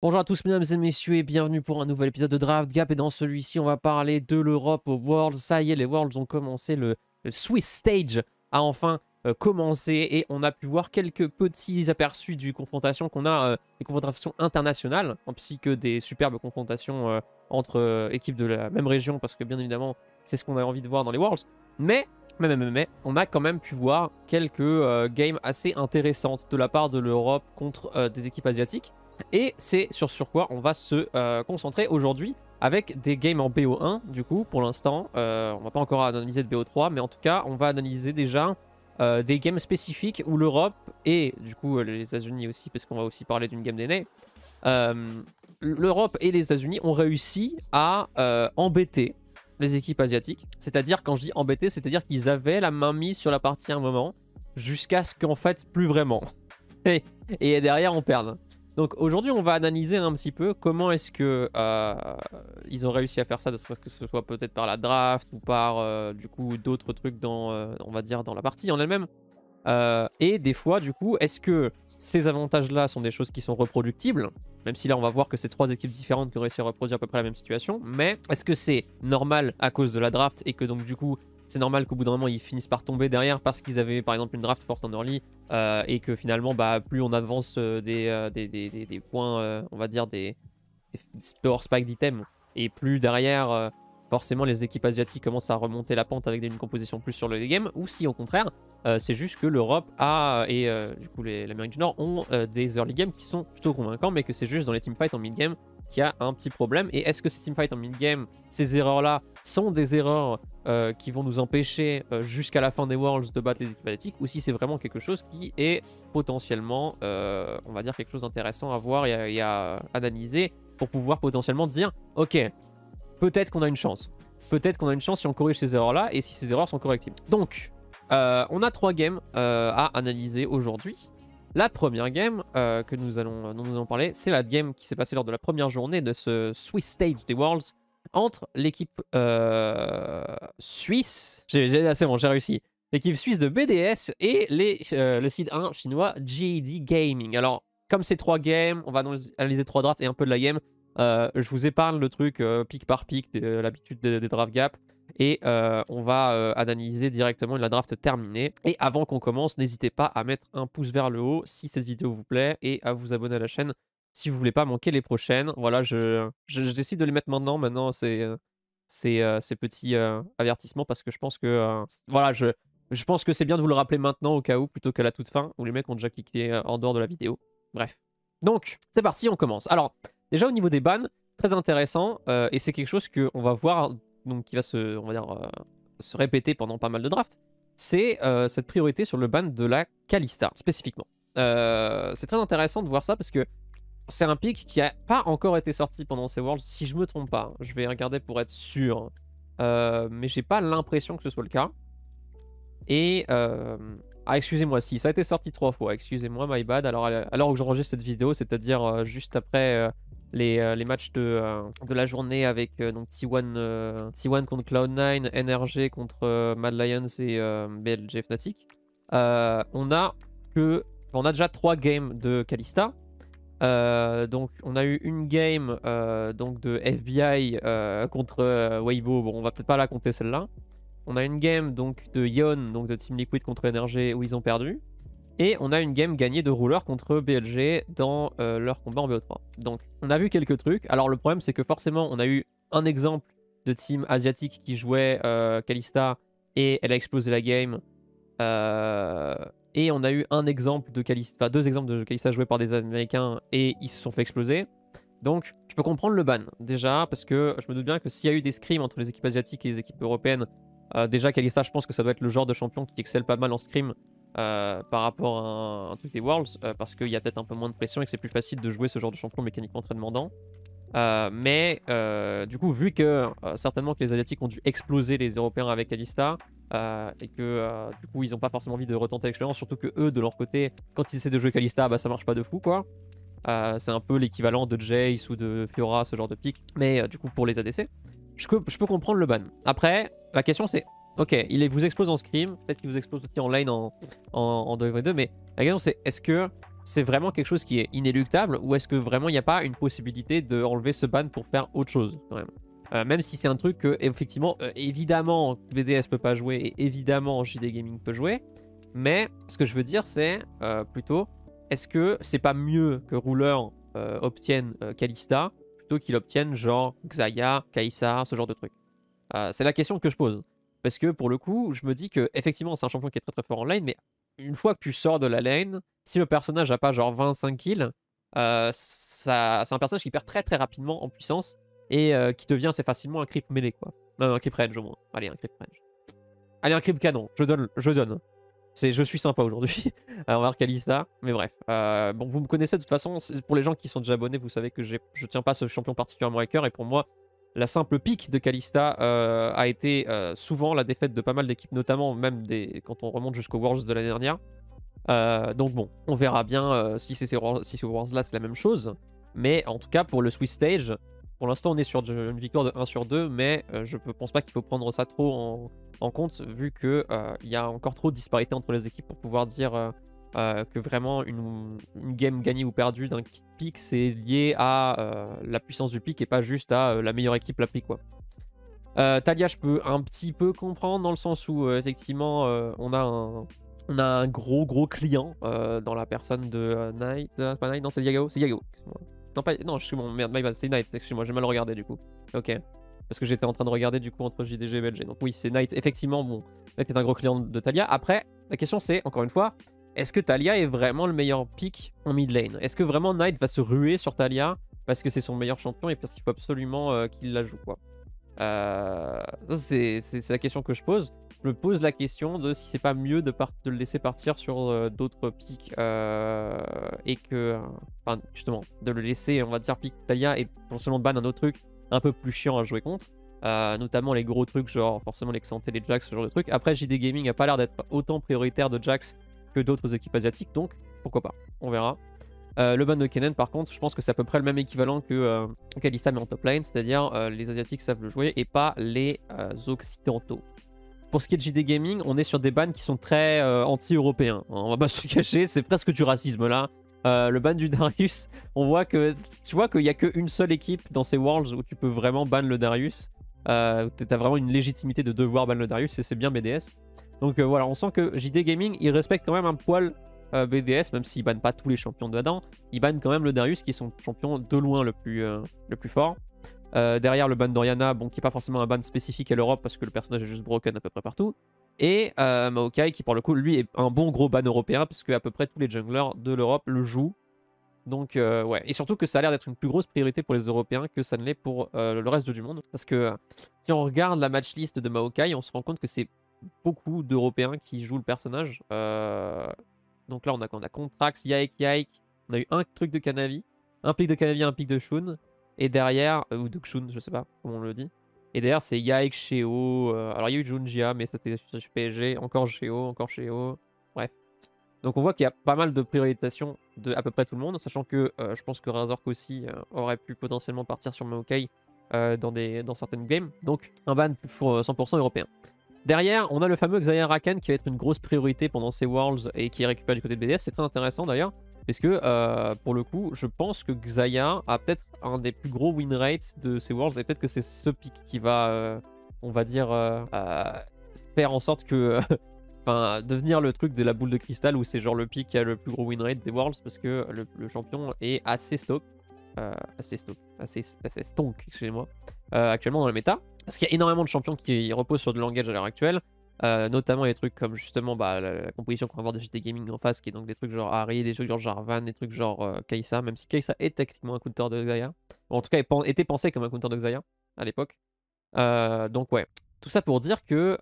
Bonjour à tous mesdames et messieurs et bienvenue pour un nouvel épisode de Draft Gap et dans celui-ci on va parler de l'Europe aux Worlds. Ça y est, les Worlds ont commencé, le, Swiss Stage a enfin euh, commencé et on a pu voir quelques petits aperçus du confrontation qu'on a, euh, des confrontations internationales, ainsi que des superbes confrontations euh, entre équipes de la même région parce que bien évidemment c'est ce qu'on a envie de voir dans les Worlds. Mais, mais, mais, mais, on a quand même pu voir quelques games assez intéressantes de la part de l'Europe contre des équipes asiatiques. Et c'est sur, sur quoi on va se euh, concentrer aujourd'hui avec des games en BO1 du coup pour l'instant. Euh, on va pas encore analyser de BO3 mais en tout cas on va analyser déjà euh, des games spécifiques où l'Europe et du coup euh, les États-Unis aussi parce qu'on va aussi parler d'une game d'aînés. Euh, L'Europe et les États-Unis ont réussi à embêter les équipes asiatiques. C'est-à-dire quand je dis embêter, c'est-à-dire qu'ils avaient la main mise sur la partie à un moment jusqu'à ce qu'en fait plus vraiment. et derrière on perde. Donc aujourd'hui, on va analyser un petit peu comment est-ce que euh, ils ont réussi à faire ça, de ce que ce soit peut-être par la draft ou par euh, du coup d'autres trucs dans, euh, on va dire, dans la partie en elle-même. Et des fois, du coup, est-ce que ces avantages-là sont des choses qui sont reproductibles? Même si là, on va voir que c'est trois équipes différentes qui ont réussi à reproduire à peu près la même situation. Mais est-ce que c'est normal à cause de la draft et que donc du coup, c'est normal qu'au bout d'un moment, ils finissent par tomber derrière parce qu'ils avaient par exemple une draft forte en early euh, et que finalement, bah, plus on avance euh, des, euh, des, des- des- des points, on va dire des, power spike d'items, et plus derrière, forcément, les équipes asiatiques commencent à remonter la pente avec une composition plus sur le game, ou si au contraire, c'est juste que l'Europe a, et du coup l'Amérique du Nord ont des early games qui sont plutôt convaincants, mais que c'est juste dans les teamfights en mid-game qu'il y a un petit problème. Et est-ce que ces teamfights en mid-game, ces erreurs-là, sont des erreurs euh, qui vont nous empêcher euh, jusqu'à la fin des Worlds de battre les équipes asiatiques, ou si c'est vraiment quelque chose qui est potentiellement, euh, on va dire, quelque chose d'intéressant à voir et à, et à analyser pour pouvoir potentiellement dire, ok, peut-être qu'on a une chance. Peut-être qu'on a une chance si on corrige ces erreurs-là et si ces erreurs sont correctibles. Donc, on a trois games à analyser aujourd'hui. La première game que nous allons, dont nous allons parler, c'est la game qui s'est passée lors de la première journée de ce Swiss Stage des Worlds entre l'équipe euh, suisse, j'ai c'est bon, j'ai réussi, l'équipe suisse de BDS et les, euh, le site 1 chinois JD Gaming. Alors, comme c'est trois games, on va analyser trois drafts et un peu de la game. Euh, je vous épargne le truc pic par pic, de, l'habitude des, des draft gap. Et on va analyser directement la draft terminée. Et avant qu'on commence, n'hésitez pas à mettre un pouce vers le haut si cette vidéo vous plaît et à vous abonner à la chaîne si vous voulez pas manquer les prochaines. Voilà, je, je, décide de les mettre maintenant. Maintenant, c'est euh, ces, euh, ces petits euh, avertissements parce que je pense que voilà, je, pense que c'est bien de vous le rappeler maintenant au cas où plutôt qu'à la toute fin où les mecs ont déjà cliqué en dehors de la vidéo. Bref. Donc, c'est parti, on commence. Alors, déjà au niveau des bans, très intéressant et c'est quelque chose que on va voir donc qui va se on va dire se répéter pendant pas mal de drafts. C'est cette priorité sur le ban de la Kalista spécifiquement. C'est très intéressant de voir ça parce que c'est un pic qui a pas encore été sorti pendant ces Worlds, si je me trompe pas. Je vais regarder pour être sûr. Euh, mais j'ai pas l'impression que ce soit le cas. Et... euh, Ah, excusez-moi, si, ça a été sorti trois fois. Excusez-moi, my bad. Alors, alors que j'enregistre cette vidéo, c'est-à-dire euh, juste après les, les matchs de, de la journée avec donc T1, euh, T1 contre Cloud9, NRG contre Mad Lions et BLG Fnatic, on a que... On a déjà trois games de Kalista. Euh, donc on a eu une game euh, donc de FBI euh, contre Weibo. Bon, on va peut-être pas la compter celle-là. On a une game donc de Yon, donc de Team Liquid contre NRG où ils ont perdu. Et on a une game gagnée de Ruler contre BLG dans leur combat en BO3. Donc on a vu quelques trucs. Alors le problème c'est que forcément on a eu un exemple de team asiatique qui jouait Kalista et elle a explosé la game. Et on a eu un exemple de enfin deux exemples de Kalista joués par des Américains et ils se sont fait exploser. Donc je peux comprendre le ban déjà parce que je me doute bien que s'il y a eu des scrims entre les équipes asiatiques et les équipes européennes, euh, déjà Kalista je pense que ça doit être le genre de champion qui excelle pas mal en scrim euh, par rapport à un truc des Worlds euh, parce qu'il y a peut-être un peu moins de pression et que c'est plus facile de jouer ce genre de champion mécaniquement très demandant. Mais du coup, vu que certainement que les Asiatiques ont dû exploser les Européens avec Kalista, euh, et que euh, du coup ils n'ont pas forcément envie de retenter l'expérience, surtout que eux de leur côté, quand ils essaient de jouer Kalista, bah ça marche pas de fou quoi. Euh, c'est un peu l'équivalent de Jace ou de Fiora, ce genre de pick, mais du coup pour les ADC, je peux, comprendre le ban. Après, la question c'est, ok, il vous explose en scrim, peut-être qu'il vous explose aussi en lane en, en, en 2v2, mais la question c'est, est-ce que c'est vraiment quelque chose qui est inéluctable ou est-ce que vraiment il n'y a pas une possibilité d'enlever ce ban pour faire autre chose quand même euh, même si c'est un truc que, effectivement, euh, évidemment, BDS peut pas jouer et évidemment, JD Gaming peut jouer. Mais ce que je veux dire, c'est euh, plutôt, est-ce que c'est pas mieux que Ruler obtienne Kalista plutôt qu'il obtienne genre Xayah, Kaisa, ce genre de truc? C'est la question que je pose. Parce que pour le coup, je me dis que effectivement, c'est un champion qui est très très fort en lane, mais une fois que tu sors de la lane, si le personnage a pas genre 25 kills, c'est un personnage qui perd très très rapidement en puissance et euh, qui devient assez facilement un creep mêlé quoi. Un creep range au moins. Allez, un creep range. Allez, un creep canon. Je donne, je donne. C'est, je suis sympa aujourd'hui envers Kalista, mais bref. Euh, bon, vous me connaissez de toute façon. Pour les gens qui sont déjà abonnés, vous savez que je tiens pas ce champion particulièrement à cœur et pour moi, la simple pique de Kalista euh, a été souvent la défaite de pas mal d'équipes, notamment même des, quand on remonte jusqu'au Worlds de l'année dernière. donc bon, on verra bien si c'est ces Worlds là c'est la même chose. Mais en tout cas, pour le Swiss Stage, pour l'instant, on est sur une victoire de 1 sur 2, mais euh, je ne pense pas qu'il faut prendre ça trop en, compte, vu qu'il euh, y a encore trop de disparités entre les équipes pour pouvoir dire euh, que vraiment une, game gagnée ou perdue d'un pick, c'est lié à la puissance du pick et pas juste à la meilleure équipe l'a pris. Quoi. Talia, je peux un petit peu comprendre dans le sens où effectivement, on a un. Gros gros client dans la personne de Knight. pas Knight, non c'est Diago. C'est Diago. Non, pas... non, je suis merde, c'est Knight, excuse-moi, j'ai mal regardé du coup. Ok. Parce que j'étais en train de regarder du coup entre JDG et BLG. Donc oui, c'est Knight. Effectivement, bon, Knight est un gros client de Talia. Après, la question c'est, encore une fois, est-ce que Talia est vraiment le meilleur pick en mid lane? Est-ce que vraiment Knight va se ruer sur Talia parce que c'est son meilleur champion et parce qu'il faut absolument euh, qu'il la joue, quoi? Euh... C'est la question que je pose me pose la question de si c'est pas mieux de, le laisser partir sur euh, d'autres pics euh, et que, enfin, justement, de le laisser, on va dire, pick Talia et potentiellement ban un autre truc un peu plus chiant à jouer contre. Euh, notamment les gros trucs, genre forcément les Xanté, les Jax, ce genre de trucs. Après, JD Gaming a pas l'air d'être autant prioritaire de Jax que d'autres équipes asiatiques, donc pourquoi pas, on verra. le ban de Kennen, par contre, je pense que c'est à peu près le même équivalent que Kalissa mais en top lane, c'est-à-dire les Asiatiques savent le jouer et pas les Occidentaux. Pour ce qui est de JD Gaming, on est sur des bans qui sont très euh, anti-européens. On va pas se cacher, c'est presque du racisme là. Euh, le ban du Darius, on voit que tu vois qu'il n'y a qu'une seule équipe dans ces Worlds où tu peux vraiment ban le Darius. Euh, tu as vraiment une légitimité de devoir ban le Darius et c'est bien BDS. Donc voilà, on sent que JD Gaming, il respecte quand même un poil BDS, même s'il banne pas tous les champions de dedans. Il banne quand même le Darius qui est son champion de loin le plus, le plus fort. Euh, derrière le ban d'Oriana, bon, qui n'est pas forcément un ban spécifique à l'Europe parce que le personnage est juste broken à peu près partout. Et euh, Maokai qui pour le coup lui est un bon gros ban européen parce que à peu près tous les junglers de l'Europe le jouent. Donc euh, ouais, et surtout que ça a l'air d'être une plus grosse priorité pour les Européens que ça ne l'est pour le reste du monde. Parce que si on regarde la match list de Maokai, on se rend compte que c'est beaucoup d'Européens qui jouent le personnage. Donc là on a, on a Contrax, Yaek, Yaek, on a eu un truc de Kanavi, un pic de Kanavi, un pic de Shun. Et derrière, euh, ou Dukshun, je sais pas comment on le dit. Et derrière, c'est Yaek, Sheo. Euh, alors, il y a eu Junjia, mais c'était sur PSG. Encore Sheo, encore Sheo. Bref. Donc, on voit qu'il y a pas mal de priorisation de à peu près tout le monde. Sachant que euh, je pense que Razork aussi aurait pu potentiellement partir sur Maokai dans, des, dans certaines games. Donc, un ban pour 100% européen. Derrière, on a le fameux Xayah Rakan qui va être une grosse priorité pendant ces Worlds et qui est récupéré du côté de BDS. C'est très intéressant d'ailleurs. Parce que, euh, pour le coup, je pense que Xayah a peut-être un des plus gros win rates de ces Worlds. Et peut-être que c'est ce pic qui va, euh, on va dire, euh, faire en sorte que... Enfin, devenir le truc de la boule de cristal où c'est genre le pic qui a le plus gros win rate des Worlds parce que le, champion est assez stock. assez stock. Assez, assez stonk, excusez-moi. actuellement dans le méta. Parce qu'il y a énormément de champions qui reposent sur de langage à l'heure actuelle. Euh, notamment les trucs comme justement bah, la, composition qu'on va voir de JT Gaming en face, qui est donc des trucs genre Harry, des trucs genre Jarvan, des trucs genre euh, Kaisa, même si Kaisa est techniquement un counter de Xayah. en tout cas, était pensé comme un counter de Xayah à l'époque. Euh, donc ouais, tout ça pour dire que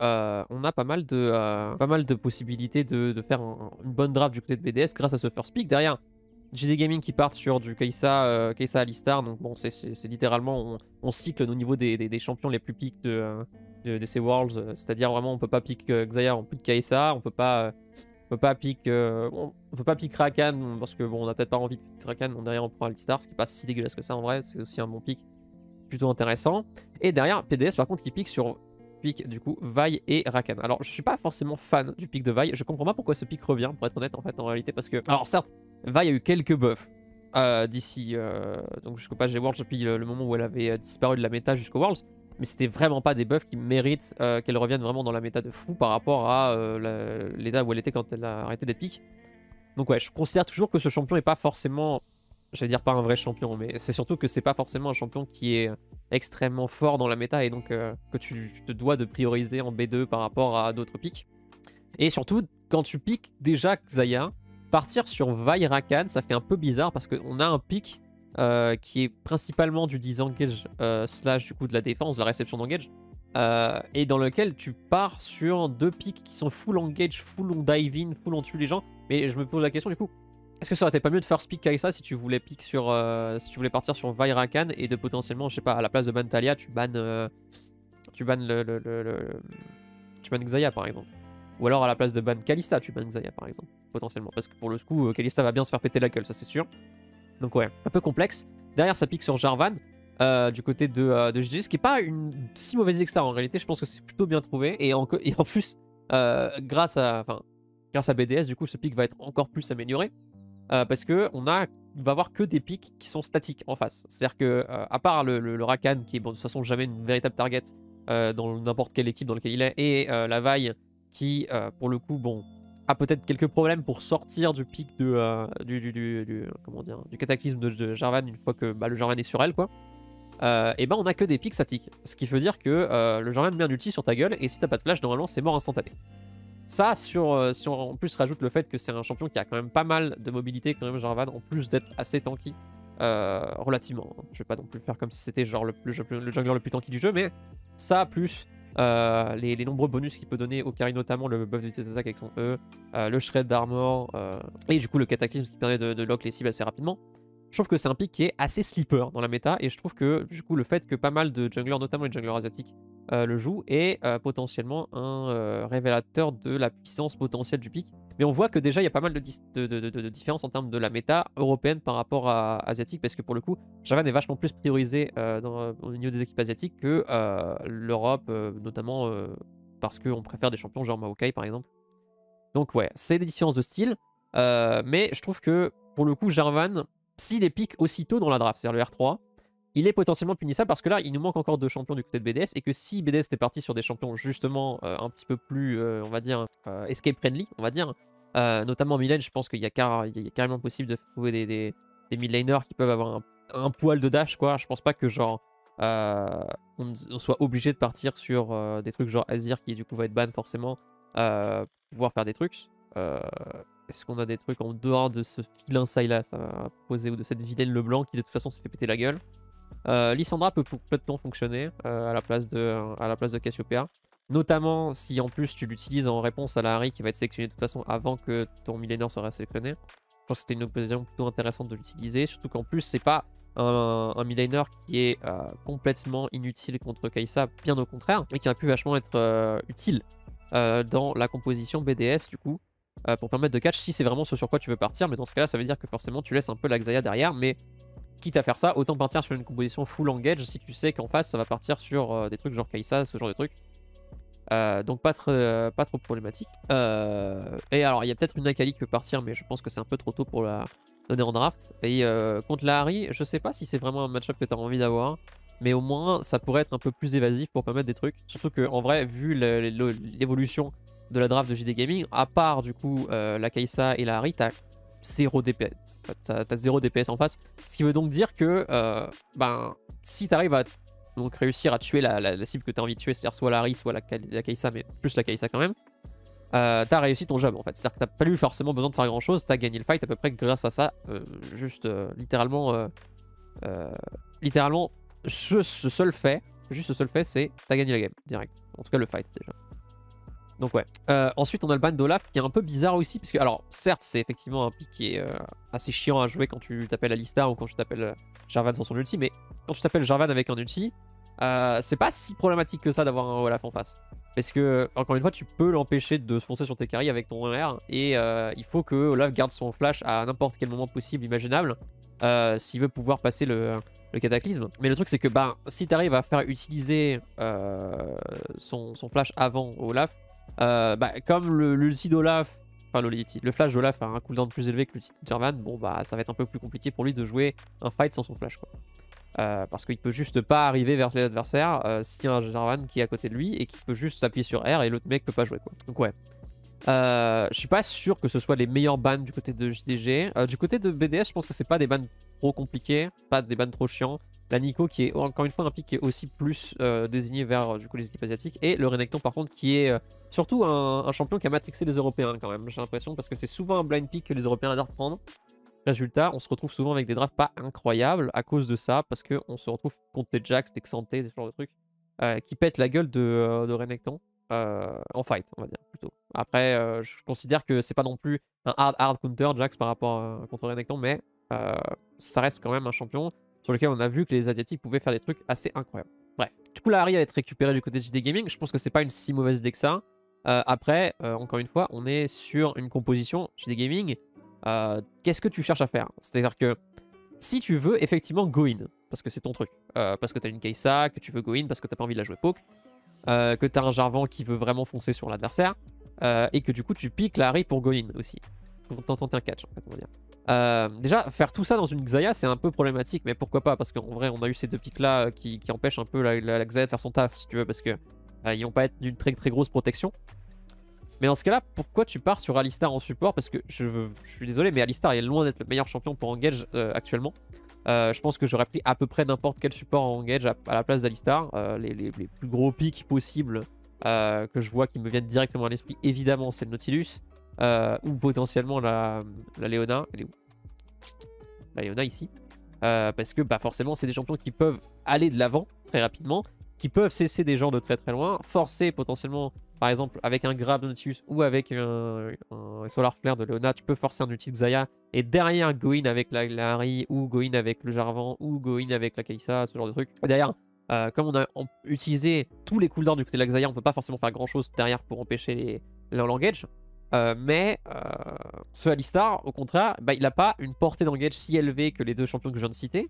on a pas mal de, pas mal de possibilités de, faire une bonne draft du côté de BDS grâce à ce first pick. Derrière, JD Gaming qui part sur du Kaisa, Kaisa Alistar, donc bon, c'est littéralement, on, cycle au niveau des, des, champions les plus piques de de, ces Worlds. Euh, c'est-à-dire vraiment, on peut pas pick euh, Xayah, on pick Kaisa, on peut pas, euh, on peut pas pick, on, peut pas Rakan parce que bon, on a peut-être pas envie de pick Rakan. Derrière, on prend Alistar, ce qui est pas si dégueulasse que ça en vrai. C'est aussi un bon pick, plutôt intéressant. Et derrière, PDS par contre, qui pick sur pick du coup Vi et Rakan. Alors, je suis pas forcément fan du pick de Vi. Je comprends pas pourquoi ce pick revient, pour être honnête en fait en réalité, parce que alors certes. Va, il y a eu quelques buffs euh, d'ici, euh, donc jusqu'au des Worlds, depuis le, moment où elle avait euh, disparu de la méta jusqu'au Worlds. Mais c'était vraiment pas des buffs qui méritent qu'elle revienne vraiment dans la méta de fou par rapport à l'état où elle était quand elle a arrêté d'être pique. Donc ouais, je considère toujours que ce champion est pas forcément, j'allais dire pas un vrai champion, mais c'est surtout que c'est pas forcément un champion qui est extrêmement fort dans la méta et donc que tu, te dois de prioriser en B2 par rapport à d'autres pics. Et surtout, quand tu piques déjà Xayah, partir sur Vi Rakan, ça fait un peu bizarre parce qu'on a un pic euh, qui est principalement du disengage euh, slash du coup de la défense, de la réception d'engage, euh, et dans lequel tu pars sur deux pics qui sont full engage, full on dive in, full on tue les gens. Mais je me pose la question du coup, est-ce que ça aurait été pas mieux de first pick ça si tu voulais pick sur, si tu voulais partir sur Vi Rakan et de potentiellement, je sais pas, à la place de ban Talia, tu bannes, tu bannes le, tu bannes Xayah par exemple. Ou alors à la place de ban Kalista, tu ban Xayah par exemple, potentiellement. Parce que pour le coup, euh, Kalista va bien se faire péter la gueule, ça c'est sûr. Donc ouais, un peu complexe. Derrière, ça pique sur Jarvan, euh, du côté de, euh, GG, ce qui n'est pas une si mauvaise idée que ça en réalité. Je pense que c'est plutôt bien trouvé. Et en, plus, grâce, à, grâce à BDS, du coup, ce pic va être encore plus amélioré. parce que on va avoir que des pics qui sont statiques en face. C'est-à-dire que, à part le, le, Rakan, qui est bon, de toute façon jamais une véritable target dans n'importe quelle équipe dans laquelle il est, et la vaille qui, euh, pour le coup, bon, a peut-être quelques problèmes pour sortir du pic de, euh, du, comment dire, du cataclysme de, Jarvan une fois que bah, le Jarvan est sur elle, quoi. Euh, et ben on a que des pics statiques. Ce qui veut dire que le Jarvan met un ulti sur ta gueule et si t'as pas de flash, normalement c'est mort instantané. Ça, sur, si on en plus rajoute le fait que c'est un champion qui a quand même pas mal de mobilité, quand même, Jarvan, en plus d'être assez tanky, relativement. Hein. Je vais pas non plus faire comme si c'était genre le, le, le, jungler le plus tanky du jeu, mais ça, plus euh, les, nombreux bonus qu'il peut donner au carry, notamment le buff de vitesse d'attaque avec son E, euh, le shred d'armor, euh, et du coup le cataclysme qui permet de, lock les cibles assez rapidement. Je trouve que c'est un pick qui est assez sleeper dans la méta, et je trouve que du coup le fait que pas mal de junglers, notamment les junglers asiatiques, le jouent, est potentiellement un révélateur de la puissance potentielle du pick. Mais on voit que déjà, il y a pas mal de, différences en termes de la méta européenne par rapport à asiatique, parce que pour le coup, Javan est vachement plus priorisé euh, au niveau des équipes asiatiques que euh, l'Europe, euh, notamment parce qu'on préfère des champions genre Maokai par exemple. Donc ouais, c'est des différences de style, mais je trouve que pour le coup, Jarvan, s'il est pique aussitôt dans la draft, c'est-à-dire le R3, il est potentiellement punissable parce que là, il nous manque encore deux champions du côté de BDS et que si BDS était parti sur des champions justement euh, un petit peu plus, euh, on va dire, euh, escape friendly, on va dire, notamment Milen, je pense qu'il y, a carrément possible de trouver des, des, des qui peuvent avoir un, poil de dash, quoi. Je pense pas que genre on, soit obligé de partir sur des trucs genre Azir qui du coup va être ban forcément, pouvoir faire des trucs. Est-ce qu'on a des trucs en dehors de ce vilain là, ça va poser, ou de cette vilaine Leblanc qui de toute façon s'est fait péter la gueule? Euh, Lissandra peut complètement fonctionner euh, à, la place de, à la place de Cassiopeia. Notamment si en plus tu l'utilises en réponse à la Harry qui va être sélectionnée de toute façon avant que ton millénaire soit sélectionné. Je pense que c'était une opposition plutôt intéressante de l'utiliser. Surtout qu'en plus c'est pas un, un qui est euh, complètement inutile contre Kaisa, bien au contraire, et qui aurait pu vachement être utile dans la composition BDS du coup. pour permettre de catch si c'est vraiment ce sur quoi tu veux partir, mais dans ce cas là ça veut dire que forcément tu laisses un peu la Xayah derrière, mais quitte à faire ça, autant partir sur une composition full engage si tu sais qu'en face ça va partir sur euh, des trucs genre Kaisa, ce genre de trucs. Euh, donc pas, euh, pas trop problématique. et alors il y a peut-être une Akali qui peut partir, mais je pense que c'est un peu trop tôt pour la donner en draft. Et contre la Harry, je sais pas si c'est vraiment un match-up que tu as envie d'avoir. Mais au moins ça pourrait être un peu plus évasif pour permettre des trucs. Surtout que en vrai, vu l'évolution de la draft de JD Gaming, à part du coup la Kaisa et la Harry, t'as 0 DPS. T'as as 0 DPS en face. Ce qui veut donc dire que euh, ben, si t'arrives à donc, réussir à tuer la, cible que t'as envie de tuer, c'est-à-dire soit la Ri, soit la, Kaisa, mais plus la Kaisa quand même, euh, t'as réussi ton job en fait. C'est-à-dire que t'as pas eu forcément besoin de faire grand chose, t'as gagné le fight à peu près grâce à ça. Euh, juste littéralement, littéralement, ce seul fait, juste ce seul fait, c'est t'as gagné la game direct. En tout cas, le fight déjà. Donc ouais. Euh, ensuite, on a le ban d'Olaf qui est un peu bizarre aussi, parce que, alors, certes, c'est effectivement un pic qui est euh, assez chiant à jouer quand tu t'appelles Alistar ou quand tu t'appelles euh, Jarvan sans son ulti, mais quand tu t'appelles Jarvan avec un ulti, c'est pas si problématique que ça d'avoir un Olaf en face. Parce que, encore une fois, tu peux l'empêcher de se foncer sur tes carries avec ton R, et il faut que Olaf garde son flash à n'importe quel moment possible, imaginable, s'il veut pouvoir passer le, cataclysme. Mais le truc, c'est que bah, si tu arrives à faire utiliser son, son, flash avant Olaf, euh, bah, comme l'ulti d'Olaf, Lolity. Le flash d'Olaf a un cooldown plus élevé que le de Jarvan. Bon, bah, ça va être un peu plus compliqué pour lui de jouer un fight sans son flash, quoi. Euh, parce qu'il peut juste pas arriver vers l'adversaire euh, s'il y a un Jarvan qui est à côté de lui et qui peut juste appuyer sur R et l'autre mec peut pas jouer, quoi. Donc, ouais. Je suis pas sûr que ce soit les meilleurs bans du côté de JDG. Du côté de BDS, je pense que c'est pas des bans trop compliqués, pas des bans trop chiants. La Nico qui est encore une fois un pick qui est aussi plus euh, désigné vers du coup, les équipes asiatiques. Et le Renekton par contre qui est surtout un, champion qui a matrixé les Européens quand même, j'ai l'impression, parce que c'est souvent un blind pick que les Européens adorent prendre. Résultat, on se retrouve souvent avec des drafts pas incroyables à cause de ça, parce qu'on se retrouve contre des Jax, des Xanté, ce genre de trucs, qui pètent la gueule de, de Renekton. en fight, on va dire, plutôt. Après, je considère que c'est pas non plus un hard, hard counter Jax par rapport à, contre Renekton, mais ça reste quand même un champion sur lequel on a vu que les Asiatiques pouvaient faire des trucs assez incroyables. Bref. Du coup, la Harry va être récupérée du côté de JD Gaming. Je pense que c'est pas une si mauvaise idée que ça. Euh, après, euh, encore une fois, on est sur une composition JD Gaming. Euh, qu'est-ce que tu cherches à faire? C'est-à-dire que si tu veux effectivement go in, parce que c'est ton truc, parce que tu as une Keisa, que tu veux go in, parce que t'as pas envie de la jouer poke, que tu as un Jarvan qui veut vraiment foncer sur l'adversaire, et que du coup tu piques la Harry pour go in aussi. Pour tenter un catch, en fait, on va dire. Euh, déjà, faire tout ça dans une Xayah, c'est un peu problématique, mais pourquoi pas? Parce qu'en vrai, on a eu ces deux pics-là euh, qui, empêchent un peu la, la, Xayah de faire son taf, si tu veux, parce que euh, vont pas d'une très très grosse protection. Mais dans ce cas-là, pourquoi tu pars sur Alistar en support? Parce que je, je, suis désolé, mais Alistar est loin d'être le meilleur champion pour Engage actuellement. je pense que j'aurais pris à peu près n'importe quel support en Engage à, la place d'Alistar. Les, les, plus gros pics possibles que je vois qui me viennent directement à l'esprit, évidemment, c'est le Nautilus. Euh, ou potentiellement la, la Léona. Elle est où? La Léona ici. Euh, parce que bah, forcément, c'est des champions qui peuvent aller de l'avant très rapidement, qui peuvent cesser des gens de très très loin, forcer potentiellement, par exemple, avec un grab de Nautilus ou avec un, Solar Flare de Léona, tu peux forcer un ulti Xayah et derrière go in avec la, la ou go in avec le Jarvan ou go in avec la Kaisa, ce genre de truc. Derrière, euh, comme on a utilisé tous les cooldowns du côté de la Xayah, on peut pas forcément faire grand chose derrière pour empêcher les langage. Euh, mais euh, ce Alistar, au contraire, bah, il n'a pas une portée d'engage si élevée que les deux champions que je viens de citer,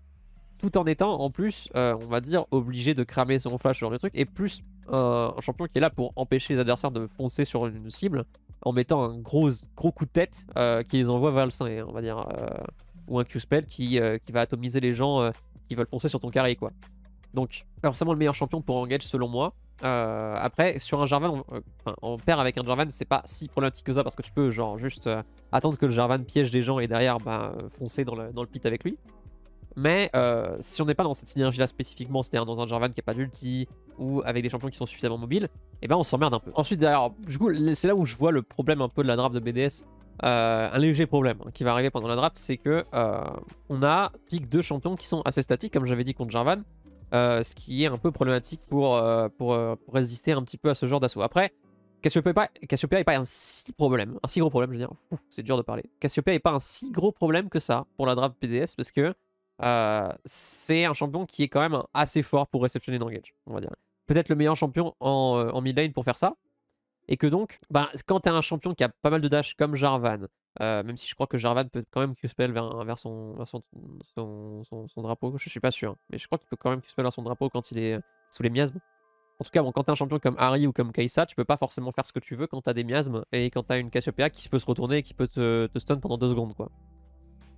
tout en étant en plus, euh, on va dire, obligé de cramer son flash, ce genre de truc, et plus un champion qui est là pour empêcher les adversaires de foncer sur une cible en mettant un gros, gros coup de tête qui les envoie vers le sein, on va dire, ou un Q-spell qui, qui va atomiser les gens qui veulent foncer sur ton carré, quoi. Donc, forcément le meilleur champion pour engage selon moi. Euh, après, sur un Jarvan, on, euh, perd avec un Jarvan, c'est pas si problématique que ça parce que tu peux genre juste euh, attendre que le Jarvan piège des gens et derrière bah, foncer dans le, pit avec lui. Mais si on n'est pas dans cette synergie là spécifiquement, c'est-à-dire dans un Jarvan qui a pas d'ulti ou avec des champions qui sont suffisamment mobiles, et eh ben on s'emmerde un peu. Ensuite, d'ailleurs, du coup, c'est là où je vois le problème un peu de la draft de BDS. un léger problème qui va arriver pendant la draft, c'est que on a pick deux champions qui sont assez statiques, comme j'avais dit contre Jarvan, euh, ce qui est un peu problématique pour, euh, euh, pour, résister un petit peu à ce genre d'assaut. Après, Cassiopeia n'est pas, un si problème, un si gros problème, je veux dire, c'est dur de parler. Cassiopeia n'est pas un si gros problème que ça pour la draft PDS parce que c'est un champion qui est quand même assez fort pour réceptionner d'engage, on va dire. Peut-être le meilleur champion en, en mid lane pour faire ça. Et que donc, bah, quand tu un champion qui a pas mal de dash comme Jarvan, euh, même si je crois que Jarvan peut quand même Q-spell vers, son, drapeau. Je suis pas sûr. Mais je crois qu'il peut quand même Q-spell vers son drapeau quand il est euh, sous les miasmes. En tout cas, bon, quand t'es un champion comme Harry ou comme Kaisa, tu peux pas forcément faire ce que tu veux quand t'as des miasmes et quand t'as une Cassiopeia qui peut se retourner et qui peut te, te stun pendant deux secondes, quoi.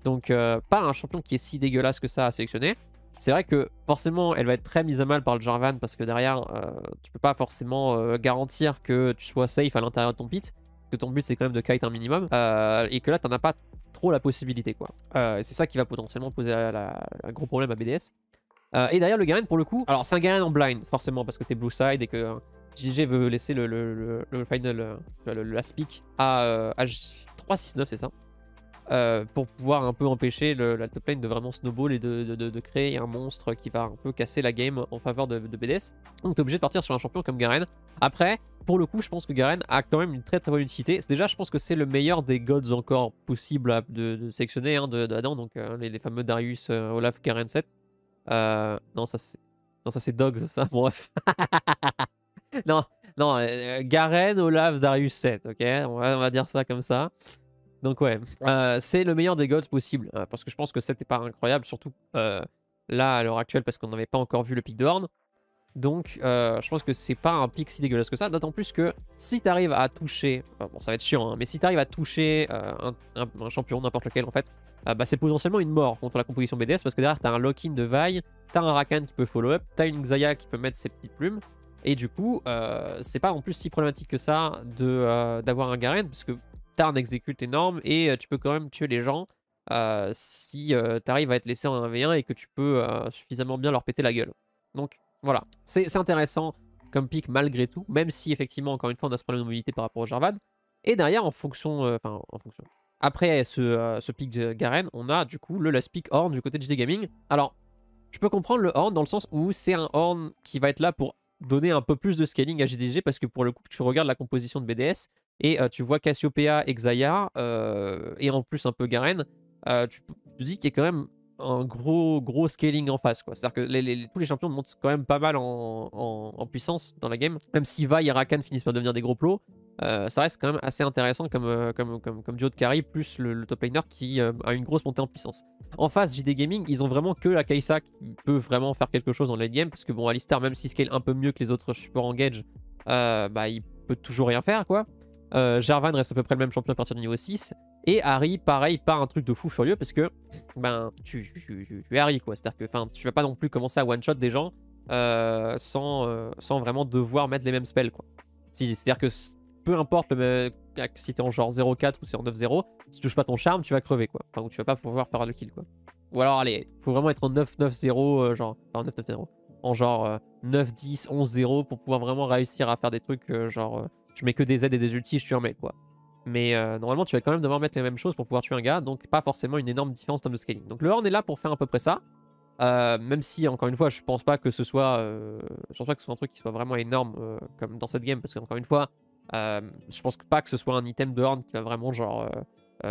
Donc, euh, pas un champion qui est si dégueulasse que ça à sélectionner. C'est vrai que forcément, elle va être très mise à mal par le Jarvan parce que derrière, tu peux pas forcément garantir que tu sois safe à l'intérieur de ton pit que ton but c'est quand même de kite un minimum, euh, et que là t'en as pas trop la possibilité quoi. Euh, c'est ça qui va potentiellement poser un gros problème à BDS. Euh, et derrière le Garen pour le coup, alors c'est un Garen en blind forcément parce que t'es blue side et que JG veut laisser le, le, le, final, le, last pick à, à 3-6-9 c'est ça? Euh, pour pouvoir un peu empêcher le, la top lane de vraiment snowball et de, de, créer un monstre qui va un peu casser la game en faveur de, BDS. Donc t'es obligé de partir sur un champion comme Garen. Après, pour le coup, je pense que Garen a quand même une très très bonne utilité. Déjà, je pense que c'est le meilleur des gods encore possible de, sélectionner hein, d'Adam, donc euh, les, fameux Darius, euh, Olaf, Garen 7. non, ça c'est... Non, ça c'est Dogs, ça, bref. non, non, Garen, Olaf, Darius 7, ok? On va dire ça comme ça. Donc ouais, euh, c'est le meilleur des gods possible, euh, parce que je pense que c'était pas incroyable, surtout euh, là à l'heure actuelle, parce qu'on n'avait pas encore vu le pic de Horn. Donc, je pense que c'est pas un pic si dégueulasse que ça. D'autant plus que si tu arrives à toucher, bon, ça va être chiant, hein, mais si tu arrives à toucher un, champion, n'importe lequel en fait, bah, c'est potentiellement une mort contre la composition BDS parce que derrière, tu as un lock-in de Vi, tu as un Rakan qui peut follow-up, tu as une Xayah qui peut mettre ses petites plumes. Et du coup, c'est pas en plus si problématique que ça d'avoir un Garen parce que tu as un exécute énorme et tu peux quand même tuer les gens si tu arrives à être laissé en 1v1 et que tu peux suffisamment bien leur péter la gueule. Donc, voilà, c'est intéressant comme pic malgré tout, même si effectivement, encore une fois, on a ce problème de mobilité par rapport au Jarvan. Et derrière, en fonction, enfin, en fonction. Après ce, euh, ce pic de Garen, on a du coup le last pick Horn du côté de JD Gaming. Alors, je peux comprendre le Horn dans le sens où c'est un Horn qui va être là pour donner un peu plus de scaling à JDG parce que pour le coup, tu regardes la composition de BDS et euh, tu vois Cassiopeia, Exaya et en plus un peu Garen, tu te dis qu'il y a quand même un gros gros scaling en face. C'est-à-dire que tous les champions montent quand même pas mal en, puissance dans la game. Même si Va et Rakan finissent par devenir des gros plots, euh, ça reste quand même assez intéressant comme, euh, comme, comme, duo de carry plus le, top laner qui euh, a une grosse montée en puissance. En face, JD Gaming, ils ont vraiment que la Kaisa qui peut vraiment faire quelque chose dans late game. Parce que bon, Alistar, même s'il scale un peu mieux que les autres supports engage, bah, il peut toujours rien faire quoi. Jarvan reste à peu près le même champion à partir du niveau 6. Et Harry, pareil, pas un truc de fou furieux parce que ben, tu, es Harry, quoi. C'est-à-dire que tu vas pas non plus commencer à one-shot des gens euh, sans, euh, sans vraiment devoir mettre les mêmes spells, quoi. C'est-à-dire que peu importe le, si t'es en genre 0-4 ou c'est en 9-0, si tu touches pas ton charme, tu vas crever, quoi. Enfin, ou tu vas pas pouvoir faire le kill, quoi. Ou alors, allez, faut vraiment être en 9-9-0, euh, genre, enfin 9-9-0, en genre 9-10, 11-0 pour pouvoir vraiment réussir à faire des trucs, genre, je mets que des Z et des ultis, je un mec, quoi. Mais euh, normalement, tu vas quand même devoir mettre les mêmes choses pour pouvoir tuer un gars, donc pas forcément une énorme différence en termes de scaling. Donc le Horn est là pour faire à peu près ça. Euh, même si, encore une fois, je pense pas que ce soit, euh, je pense pas que ce soit un truc qui soit vraiment énorme comme dans cette game, parce qu'encore une fois, je pense pas que ce soit un item de Horn qui va vraiment genre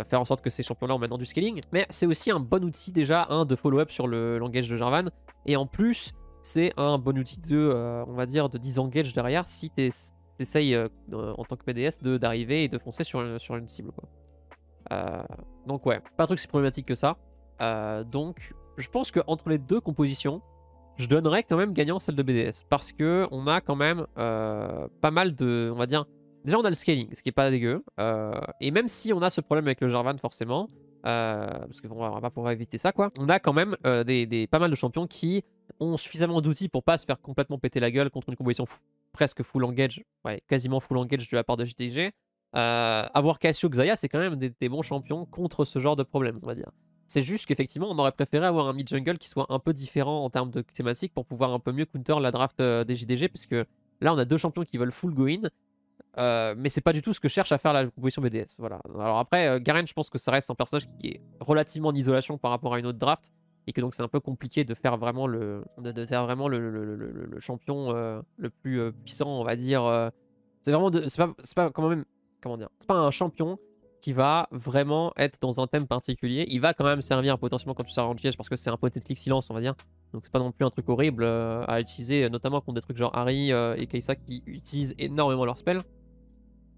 faire en sorte que ces champions-là ont maintenant du scaling. Mais c'est aussi un bon outil déjà, un de follow-up sur le langage de Jarvan, et en plus, c'est un bon outil de, on va dire, de disengage derrière si t'es t'essayes euh, en tant que PDS d'arriver et de foncer sur, sur une cible. Quoi. Euh, donc ouais, pas un truc si problématique que ça. Euh, donc je pense que entre les deux compositions, je donnerais quand même gagnant celle de BDS. Parce que on a quand même pas mal de... On va dire... Déjà on a le scaling, ce qui est pas dégueu. et même si on a ce problème avec le Jarvan forcément, parce qu'on va pas pouvoir éviter ça quoi, on a quand même des, pas mal de champions qui ont suffisamment d'outils pour pas se faire complètement péter la gueule contre une composition presque full engage, ouais, quasiment full engage de la part de JTG. Euh, avoir Cassio Xayah, c'est quand même des, bons champions contre ce genre de problème, on va dire. C'est juste qu'effectivement, on aurait préféré avoir un mid-jungle qui soit un peu différent en termes de thématique pour pouvoir un peu mieux counter la draft euh, des JDG, puisque là, on a deux champions qui veulent full go-in, euh, mais c'est pas du tout ce que cherche à faire la composition BDS. Voilà. Alors après, Garen, je pense que ça reste un personnage qui est relativement en isolation par rapport à une autre draft, et que donc c'est un peu compliqué de faire vraiment le, de, faire vraiment le, champion euh, le plus euh, puissant, on va dire. Euh. c'est vraiment, c'est pas, pas quand même, comment dire, c'est pas un champion qui va vraiment être dans un thème particulier. Il va quand même servir potentiellement quand tu seras en piège parce que c'est un de clic silence, on va dire. Donc c'est pas non plus un truc horrible à utiliser, notamment contre des trucs genre Harry et Keisa qui utilisent énormément leur spell.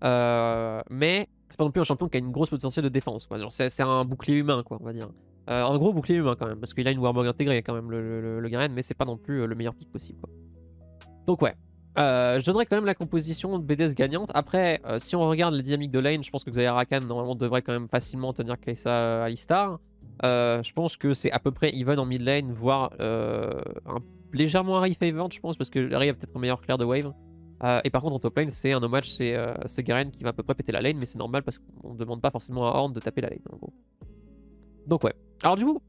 mais c'est pas non plus un champion qui a une grosse potentiel de défense. C'est un bouclier humain, quoi, on va dire. Euh, un gros bouclier humain quand même, parce qu'il a une Warmog intégrée quand même, le, le, Garen, mais c'est pas non plus euh, le meilleur pick possible. Quoi. Donc ouais, euh, je donnerais quand même la composition de BDS gagnante. Après, si on regarde les dynamiques de lane, je pense que Xayah normalement devrait quand même facilement tenir Kaisa Alistar. je pense que c'est à peu près even en mid lane, voire légèrement Harry favored, je pense, parce que Harry a peut-être un meilleur clear de wave. et par contre en top lane, c'est un homage, c'est Garen qui va à peu près péter la lane, mais c'est normal parce qu'on ne demande pas forcément à Horn de taper la lane en gros. Donc ouais. Alors du coup,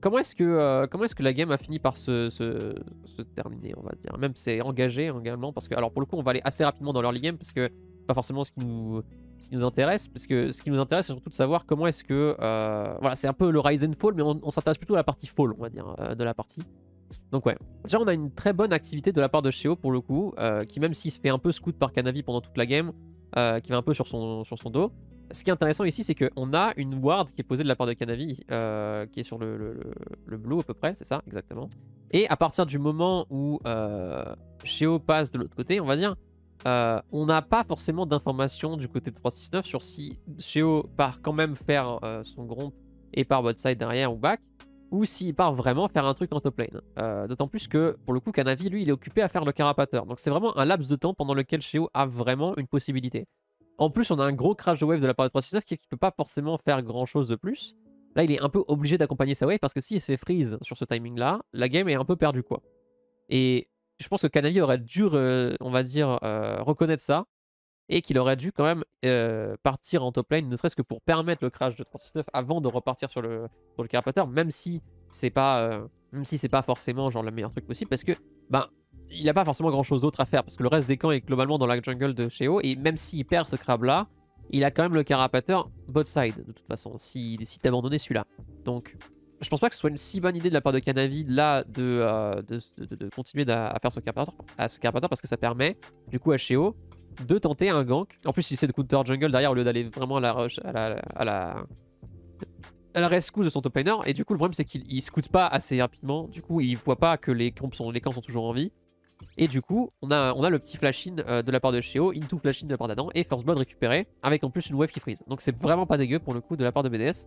comment est-ce que, euh, est que la game a fini par se, se, terminer, on va dire? Même c'est engagé également, parce que, alors pour le coup, on va aller assez rapidement dans l'early game, parce que pas forcément ce qui nous, ce qui nous intéresse, parce que ce qui nous intéresse, c'est surtout de savoir comment est-ce que... Euh, voilà, c'est un peu le rise and fall, mais on, s'intéresse plutôt à la partie fall, on va dire, euh, de la partie. Donc ouais, déjà on a une très bonne activité de la part de Sheo pour le coup, qui même s'il se fait un peu scout par Kanavi pendant toute la game, qui va un peu sur son, sur son dos, ce qui est intéressant ici, c'est qu'on a une ward qui est posée de la part de Kanavi, euh, qui est sur le, le, blue à peu près, c'est ça, exactement. Et à partir du moment où euh, Sheo passe de l'autre côté, on va dire, euh, on n'a pas forcément d'informations du côté de 369 sur si Sheo part quand même faire son gromp et par bot side derrière ou back, ou s'il part vraiment faire un truc en top lane. Euh, d'autant plus que, pour le coup, Kanavi, lui, il est occupé à faire le carapateur. Donc c'est vraiment un laps de temps pendant lequel Sheo a vraiment une possibilité. En plus, on a un gros crash de wave de la part de 369 qui ne peut pas forcément faire grand chose de plus. Là, il est un peu obligé d'accompagner sa wave parce que s'il se fait freeze sur ce timing-là, la game est un peu perdue, quoi. Et je pense que Kanavi aurait dû, on va dire, euh, reconnaître ça et qu'il aurait dû quand même euh, partir en top lane, ne serait-ce que pour permettre le crash de 369 avant de repartir sur le, sur carapateur, même si c'est pas, euh, si pas forcément genre le meilleur truc possible, parce que ben il a pas forcément grand chose d'autre à faire, parce que le reste des camps est globalement dans la jungle de Sheo, et même s'il perd ce crabe là, il a quand même le carapateur bot side de toute façon, s'il décide d'abandonner celui-là. Donc je pense pas que ce soit une si bonne idée de la part de Canavi là de, euh, de, de, continuer à faire ce carapateur, à ce carapateur parce que ça permet du coup à Sheo de tenter un gank. En plus, il essaie de counter jungle derrière au lieu d'aller vraiment à la rush, à la, à la, à la rescue de son top laner. Et du coup, le problème, c'est qu'il scoute pas assez rapidement. Du coup, il voit pas que les sont, les camps sont toujours en vie. Et du coup, on a, le petit flash-in euh, de la part de Sheo, into flash-in de la part d'Adam, et First Blood récupéré, avec en plus une wave qui freeze. Donc c'est vraiment pas dégueu pour le coup de la part de BDS.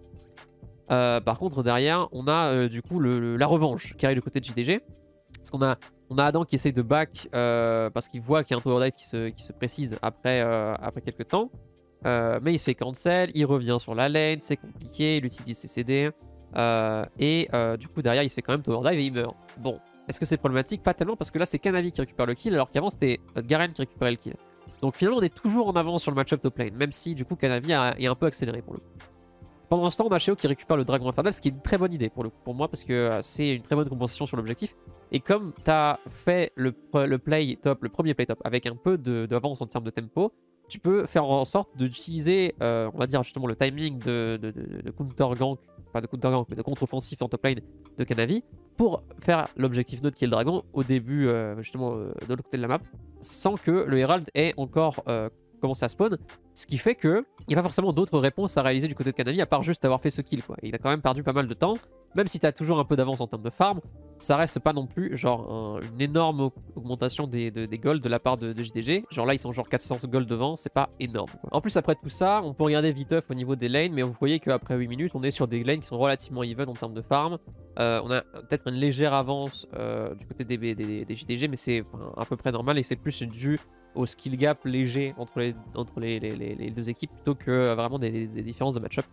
Euh, par contre, derrière, on a euh, du coup la revanche qui arrive du côté de JDG. Parce qu'on a on a Adam qui essaye de back parce qu'il voit qu'il y a un tower dive qui se, précise après, après quelques temps. Mais il se fait cancel, il revient sur la lane, c'est compliqué, il utilise ses CD. et du coup, derrière, il se fait quand même tower dive et il meurt. Bon, est-ce que c'est problématique Pas tellement parce que là, c'est Kanavi qui récupère le kill alors qu'avant, c'était Garen qui récupérait le kill. Donc finalement, on est toujours en avance sur le match-up top lane, même si du coup, Kanavi est un peu accéléré pour le coup. Pendant ce temps, on a Sheo qui récupère le Dragon Infernal, ce qui est une très bonne idée pour, le, pour moi, parce que euh, c'est une très bonne compensation sur l'objectif. Et comme tu as fait le, le, play top, le premier play top, avec un peu d'avance en termes de tempo, tu peux faire en sorte d'utiliser, euh, on va dire justement, le timing de, de, counter gank, pas de counter gank, mais de contre-offensif en top lane de Kanavi, pour faire l'objectif neutre qui est le dragon au début, euh, justement, de l'autre côté de la map, sans que le Herald ait encore commencer à spawn. Ce qui fait que il n'y a pas forcément d'autres réponses à réaliser du côté de Kanavi à part juste avoir fait ce kill. Quoi. il a quand même perdu pas mal de temps. Même si tu as toujours un peu d'avance en termes de farm, ça reste pas non plus genre une énorme augmentation des, des gold de la part de, JDG. Genre là, ils sont genre 400 gold devant, c'est pas énorme. En plus, après tout ça, on peut regarder viteuf au niveau des lanes, mais vous voyez qu'après 8 minutes, on est sur des lanes qui sont relativement even en termes de farm. Euh, on a peut-être une légère avance euh, du côté des, des JDG, mais c'est à peu près normal et c'est plus dû au skill gap léger entre les, entre les, les, deux équipes plutôt que vraiment des, différences de match-up.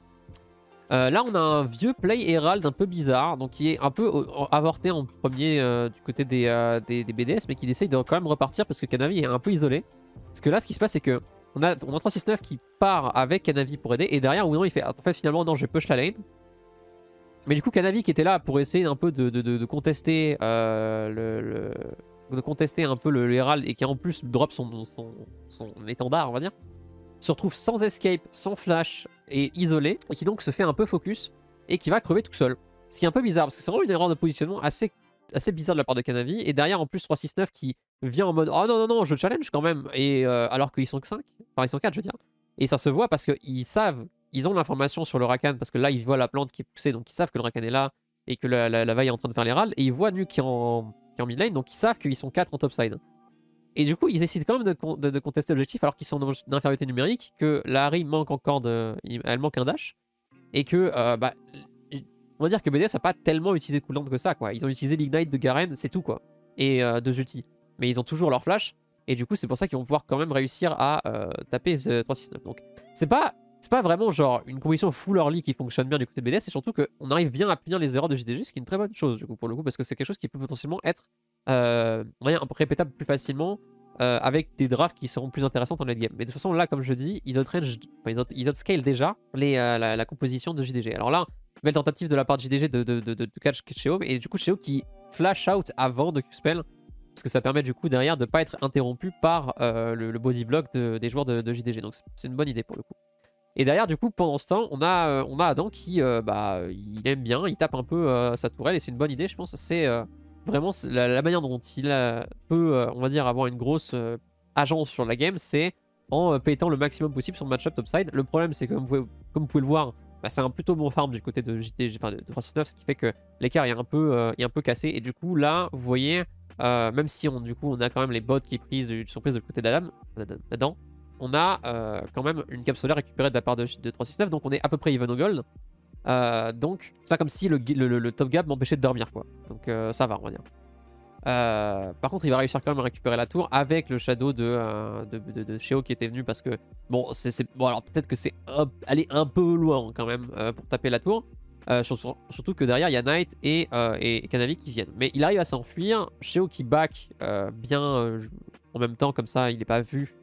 Euh, là, on a un vieux play Herald un peu bizarre, donc qui est un peu avorté en premier euh, du côté euh, des, des, BDS, mais qui essaye de quand même repartir parce que Kanavi est un peu isolé. Parce que là, ce qui se passe, c'est que on a, on a 369 qui part avec Kanavi pour aider, et derrière, ou non, il fait en fait finalement, non, je push la lane. Mais du coup, Kanavi qui était là pour essayer un peu de, de, de, contester le de contester un peu le, Herald et qui en plus drop son, étendard, on va dire, se retrouve sans escape, sans flash et isolé, et qui donc se fait un peu focus et qui va crever tout seul. Ce qui est un peu bizarre parce que c'est vraiment une erreur de positionnement assez, bizarre de la part de Canavi. Et derrière, en plus, 369 qui vient en mode Oh non, non, non, je challenge quand même. Et euh, alors qu'ils sont que 5, enfin ils sont 4, je veux dire. Et ça se voit parce qu'ils savent, ils ont l'information sur le Rakan parce que là, ils voient la plante qui est poussée, donc ils savent que le Rakan est là et que la, la, vaille est en train de faire les râles. Et ils voient Nuke qui est en, en mid lane, donc ils savent qu'ils sont 4 en topside. Et du coup, ils décident quand même de, contester l'objectif alors qu'ils sont dans infériorité numérique, que la manque encore de. Elle manque un dash. Et que, euh, bah, on va dire que BDS a pas tellement utilisé de cooldown que ça, quoi. Ils ont utilisé l'ignite de Garen, c'est tout, quoi. Et euh, ultis. Mais ils ont toujours leur flash. Et du coup, c'est pour ça qu'ils vont pouvoir quand même réussir à euh, taper ce 369. Donc, c'est pas c'est pas vraiment genre une composition full early qui fonctionne bien du côté de BDS, c'est surtout qu'on arrive bien à punir les erreurs de JDG, ce qui est une très bonne chose du coup pour le coup, parce que c'est quelque chose qui peut potentiellement être euh, répétable plus facilement euh, avec des drafts qui seront plus intéressants en late game. Mais de toute façon là, comme je dis, ils outrange, ils, outscale déjà euh, la, composition de JDG. Alors là, belle tentative de la part de JDG de, de, de, catch Sheo, et du coup Sheo qui flash out avant de Q-spell, parce que ça permet du coup derrière de pas être interrompu par euh, le, body block des joueurs de, JDG. Donc c'est une bonne idée pour le coup. Et derrière, du coup, pendant ce temps, on a, euh, on a Adam qui, euh, bah, il aime bien, il tape un peu euh, sa tourelle et c'est une bonne idée, je pense. C'est vraiment la, manière dont il peut, on va dire, avoir une grosse agence sur la game, c'est en pétant le maximum possible son match-up topside. Le problème, c'est que comme vous pouvez, comme vous pouvez le voir, bah, c'est un plutôt bon farm du côté de JT, enfin de, 369, ce qui fait que l'écart est un peu, est un peu cassé. Et du coup, là, vous voyez, même si on, du coup, on a quand même les bots qui prise une surprise de côté d'Adam, on a euh, quand même une cape solaire récupérée de la part de, 369, donc on est à peu près even au gold. Euh, donc, c'est pas comme si le, top gap m'empêchait de dormir, quoi. Donc, euh, ça va, on va dire. Par contre, il va réussir quand même à récupérer la tour avec le shadow de, de, Sheo qui était venu parce que, bon, c'est alors peut-être que c'est aller un peu loin quand même pour taper la tour. Euh, sur- sur- surtout que derrière, il y a Knight et, et qui viennent. Mais il arrive à s'enfuir. Sheo qui back bien en même temps, comme ça, il n'est pas vu.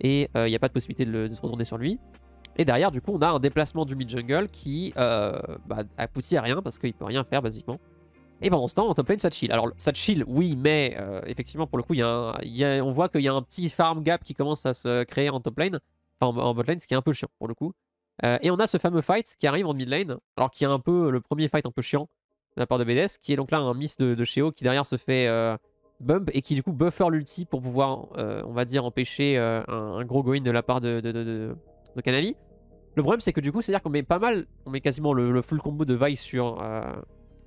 Et euh, il n'y a pas de possibilité de, se retourner sur lui. Et derrière, du coup, on a un déplacement du mid-jungle qui euh, bah, aboutit à rien parce qu'il peut rien faire, basiquement. Et pendant ce temps, en top lane, ça chill. Alors, ça chill, oui, mais euh, effectivement, pour le coup, y a on voit qu'il y a un petit farm gap qui commence à se créer en top lane, enfin en, en bot lane, ce qui est un peu chiant pour le coup. Euh, et on a ce fameux fight qui arrive en mid lane, alors qui est un peu le premier fight un peu chiant de la part de BDS, qui est donc là un miss de, de qui derrière se fait euh, bump et qui du coup buffer l'ulti pour pouvoir, euh, on va dire, empêcher euh, un, un gros go-in de la part de, de. Le problème, c'est que du coup, c'est-à-dire qu'on met pas mal, on met quasiment le, full combo de sur, euh,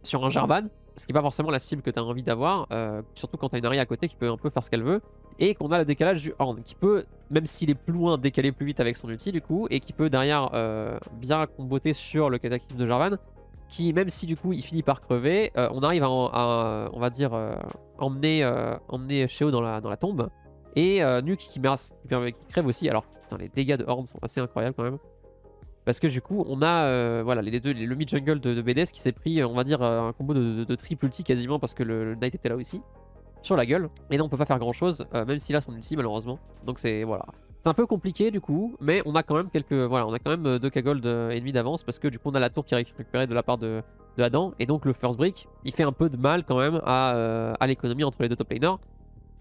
sur un Jarvan, ce qui n'est pas forcément la cible que tu as envie d'avoir, surtout quand tu as une Ari à côté qui peut un peu faire ce qu'elle veut, et qu'on a le décalage du Horn, qui peut, même s'il est plus loin, décaler plus vite avec son ulti du coup, et qui peut derrière bien comboter sur le cataclysme de Jarvan, qui, même si du coup il finit par crever, euh, on arrive à, on va dire, euh, emmener, euh, emmener Sheo dans la, tombe, et Nuke qui, qui crève aussi, alors les dégâts de Horn sont assez incroyables quand même. Parce que du coup, on a voilà, les deux, le mid-jungle de, de BDS qui s'est pris, on va dire, un combo de, triple ulti quasiment parce que le, Knight était là aussi, sur la gueule. Et là, on peut pas faire grand chose, même s'il a son ulti malheureusement. Donc c'est voilà. C'est un peu compliqué du coup, mais on a quand même quelques. Voilà, on a quand même euh, 2 K-Gold euh, et demi d'avance parce que du coup, on a la tour qui est récupérée de la part de, de Adam. Et donc, le first brick, il fait un peu de mal quand même à, euh, l'économie entre les deux top laners.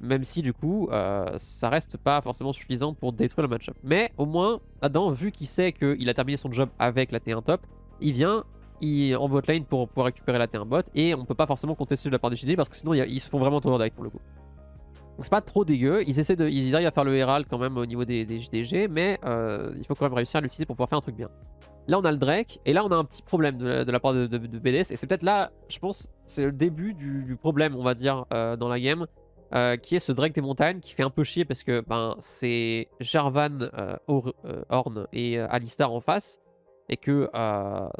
Même si du coup, euh, ça reste pas forcément suffisant pour détruire le match-up. Mais au moins, Adam, vu qu'il sait qu'il a terminé son job avec la T1 top, il vient il, en bot lane pour pouvoir récupérer la T1 bot. Et on peut pas forcément contester de la part des JD parce que sinon ils se font vraiment tour pour le coup. Donc c'est pas trop dégueu. Ils essaient de, ils arrivent à faire le Herald quand même au niveau des, des JDG, mais euh, il faut quand même réussir à l'utiliser pour pouvoir faire un truc bien. Là on a le Drake, et là on a un petit problème de, la- part de, BDS, et c'est peut-être là, je pense, c'est le début du, problème, on va dire, euh, dans la game, euh, qui est ce Drake des montagnes qui fait un peu chier parce que ben, c'est Jarvan, Or- Ornn et Alistar en face, et que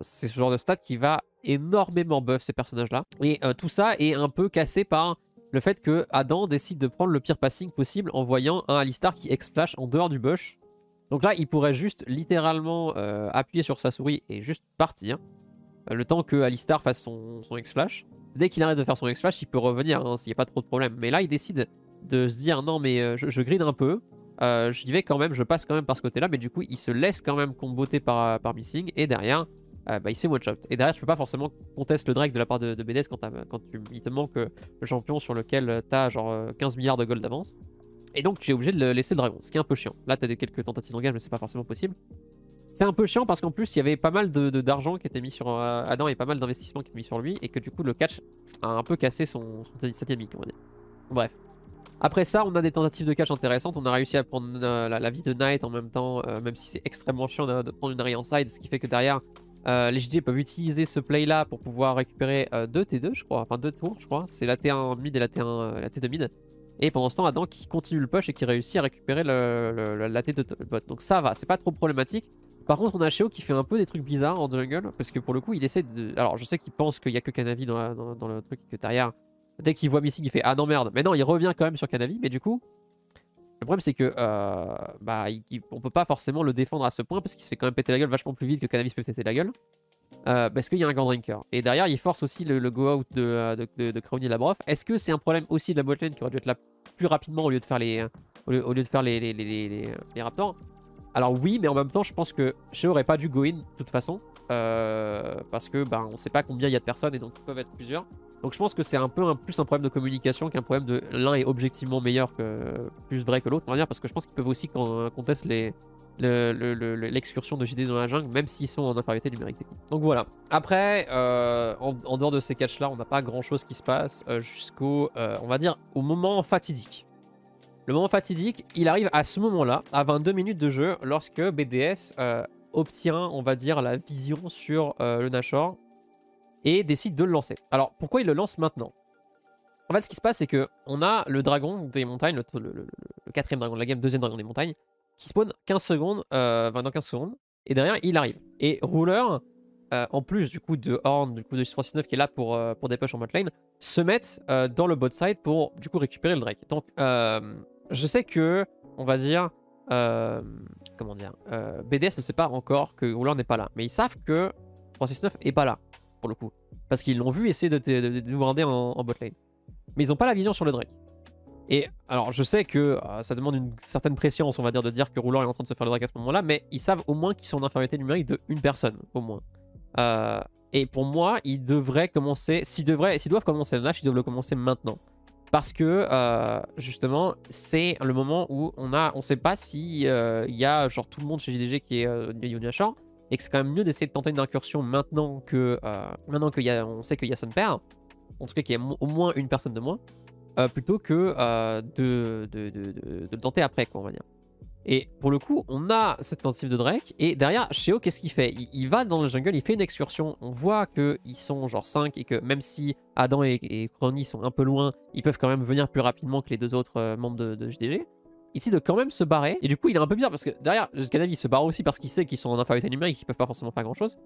c'est ce genre de stat qui va énormément buff ces personnages-là. Et tout ça est un peu cassé par le fait que Adam décide de prendre le pire passing possible en voyant un Alistar qui X-Flash en dehors du bush. Donc là, il pourrait juste littéralement euh, appuyer sur sa souris et juste partir. euh, le temps que Alistar fasse son, son X-Flash. Dès qu'il arrête de faire son X-Flash, il peut revenir hein, s'il n'y a pas trop de problème. Mais là, il décide de se dire non, mais euh, je, gride un peu. Je vais quand même, je passe quand même par ce côté-là. Mais du coup, il se laisse quand même comboter par, par Missing. Et derrière, euh, bah, il fait one shot. Et derrière, tu peux pas forcément contester le Drake de la part de, de quand, t'as- tu, il te manque euh, le champion sur lequel tu as genre euh, 15 milliards de gold d'avance. Et donc tu es obligé de laisser le dragon, ce qui est un peu chiant. Là, tu as des quelques tentatives d'engage, mais c'est pas forcément possible. C'est un peu chiant parce qu'en plus, il y avait pas mal d'argent qui était mis sur euh, Adam et pas mal d'investissements qui étaient mis sur lui, et que du coup, le catch a un peu cassé son, son septième on va dire. Bref. Après ça, on a des tentatives de catch intéressantes. On a réussi à prendre euh, la, vie de Knight en même temps, euh, même si c'est extrêmement chiant de, prendre une array en side, ce qui fait que derrière, euh, les JD peuvent utiliser ce play là pour pouvoir récupérer euh, deux T2, je crois, enfin deux tours, je crois. C'est la T1 mid et la, T1, euh, la T2 mid. Et pendant ce temps, Adam qui continue le push et qui réussit à récupérer la T2 t- bot. Donc ça va, c'est pas trop problématique. Par contre, on a Sheo qui fait un peu des trucs bizarres en jungle, parce que pour le coup, il essaie de. Alors, je sais qu'il pense qu'il y a que Kanavi dans, le truc, que derrière, dès qu'il voit Missing, il fait Ah non, merde. Mais non, il revient quand même sur Kanavi, mais du coup, le problème c'est que euh, bah, on peut pas forcément le défendre à ce point, parce qu'il se fait quand même péter la gueule vachement plus vite que Kanavi se peut péter la gueule. Euh, parce qu'il y a un Grand Drinker. Et derrière, il force aussi le, go-out de, euh, de, de, de Crowny et Labrof. Est-ce que c'est un problème aussi de la botlane qui aurait dû être là plus rapidement au lieu de faire les, au de Raptors? Alors oui, mais en même temps, je pense que Sheo aurait pas dû go in de toute façon. parce que ben, on sait pas combien il y a de personnes et donc ils peuvent être plusieurs. Donc je pense que c'est un peu un, plus un problème de communication qu'un problème de l'un est objectivement meilleur que plus vrai que l'autre, parce que je pense qu'ils peuvent aussi qu'on conteste les, le- le- le- le- l'excursion de JD dans la jungle, même s'ils sont en infériorité numérique. Donc voilà. Après, euh, en, dehors de ces catchs-là, on n'a pas grand-chose qui se passe euh, jusqu'au, euh, on va dire, au moment fatidique. Le moment fatidique, il arrive à ce moment-là, à 22 minutes de jeu, lorsque BDS obtient, on va dire, la vision sur le Nashor et décide de le lancer. Alors, pourquoi il le lance maintenant? En fait, ce qui se passe, c'est que on a le dragon des montagnes, le, quatrième dragon de la game, deuxième dragon des montagnes, qui spawn 15 secondes, euh, enfin, dans 15 secondes, et derrière, il arrive. Et Ruler euh, en plus du coup de Horn, du coup de 639 qui est là pour, euh, pour des en bot lane, se mettent euh, dans le bot side pour du coup récupérer le Drake. Donc je sais que, on va dire, comment dire, BDS ne sait pas encore que Ruler n'est pas là, mais ils savent que 369 est pas là pour le coup, parce qu'ils l'ont vu essayer de, nous brander en, en bot lane. Mais ils n'ont pas la vision sur le Drake. Et alors, je sais que ça demande une certaine pression, on va dire, de dire que Ruler est en train de se faire le Drake à ce moment-là, mais ils savent au moins qu'ils sont en infériorité numérique de une personne, au moins. Euh, et pour moi, ils devraient commencer, s'ils doivent commencer le Nash, ils doivent le commencer maintenant. Parce que euh, justement, c'est le moment où on a, on sait pas si euh, il y a genre tout le monde chez JDG qui est euh, et que c'est quand même mieux d'essayer de tenter une incursion maintenant que maintenant que y a, on sait qu'il y a son père, en tout cas qu'il y a au moins une personne de moins, plutôt que de, de, de, de, le tenter après, quoi, on va dire. Et pour le coup, on a cette tentative de Drake. Et derrière, Sheo, qu'est-ce qu'il fait? Il, va dans le jungle, il fait une excursion. On voit qu'ils sont genre 5 et que même si Adam et, et sont un peu loin, ils peuvent quand même venir plus rapidement que les deux autres euh, membres de, de JDG. Il décide de quand même se barrer. Et du coup, il est un peu bizarre parce que derrière, Canavi se barre aussi parce qu'il sait qu'ils sont en infériorité numérique, qu'ils peuvent pas forcément faire grand chose.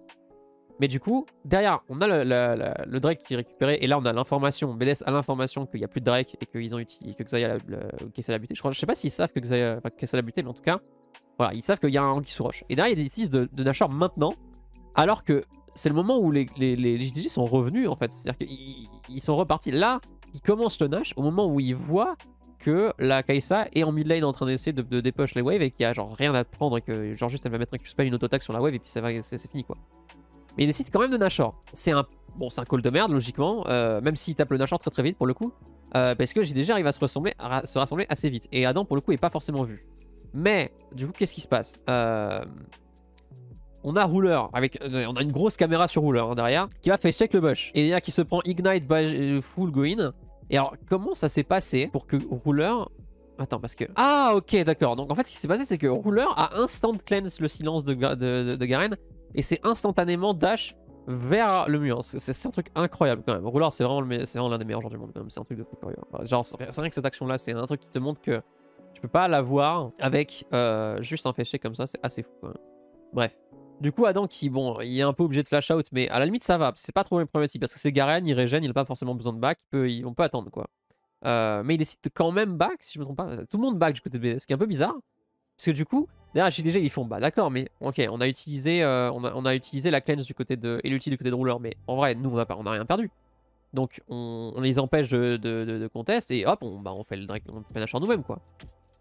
Mais du coup, derrière, on a le, Drake qui est récupéré. Et là, on a l'information. BDS a l'information qu'il n'y a plus de Drake et qu'ils ont utilisé, que Xayah l'a buté. Je, crois, je sais pas s'ils savent que Xayah l'a buté, mais en tout cas, voilà, ils savent qu'il y a un qui sous roche. Et derrière, ils décident de, de maintenant. Alors que c'est le moment où les, les, JDG sont revenus, en fait. C'est-à-dire qu'ils sont repartis. Là, ils commencent le Nash au moment où ils voient que la Kaisa est en mid lane en train d'essayer de, de dépush les waves et qu'il y a genre rien à prendre et que genre juste elle va mettre un Q-spell, une auto-attaque sur la wave et puis c'est fini quoi. Mais il décide quand même de Nashor. C'est un, bon, un call de merde, logiquement, euh, même s'il tape le Nashor très très vite pour le coup. Euh, parce que JDG arrive à se, ressembler, à se rassembler assez vite. Et Adam, pour le coup, est pas forcément vu. Mais, du coup, qu'est-ce qui se passe? Euh, On a Ruler, avec, on a une grosse caméra sur Ruler hein, derrière, qui va faire check le bush. Et il qui se prend Ignite Full Going. Et alors, comment ça s'est passé pour que Ruler Attends, parce que... Ah, ok, d'accord. Donc, en fait, ce qui s'est passé, c'est que Ruler a instant cleanse le silence de, de, de Garen et c'est instantanément dash vers le mur. C'est un truc incroyable quand même. Roulard, c'est vraiment l'un des meilleurs joueurs du monde quand même. C'est un truc de fou furieux. Genre, c'est rien que cette action-là, c'est un truc qui te montre que tu peux pas l'avoir avec euh, juste un fléché comme ça. C'est assez fou quand même. Bref. Du coup, Adam qui, bon, il est un peu obligé de flash out, mais à la limite, ça va. C'est pas trop problématique parce que c'est Garen, il régène, il a pas forcément besoin de back. peut, on peut attendre quoi. Euh, mais il décide de quand même back, si je me trompe pas. Tout le monde back du côté de BS, ce qui est un peu bizarre. Parce que du coup, Derrière JDG, ils font bah d'accord, mais ok, on a utilisé, euh, on, a, utilisé la cleanse du côté de et du côté de rouleur, mais en vrai, nous on a, on a rien perdu. Donc on, les empêche de, de, contest et hop, on, bah, on fait le on fait nous-mêmes quoi.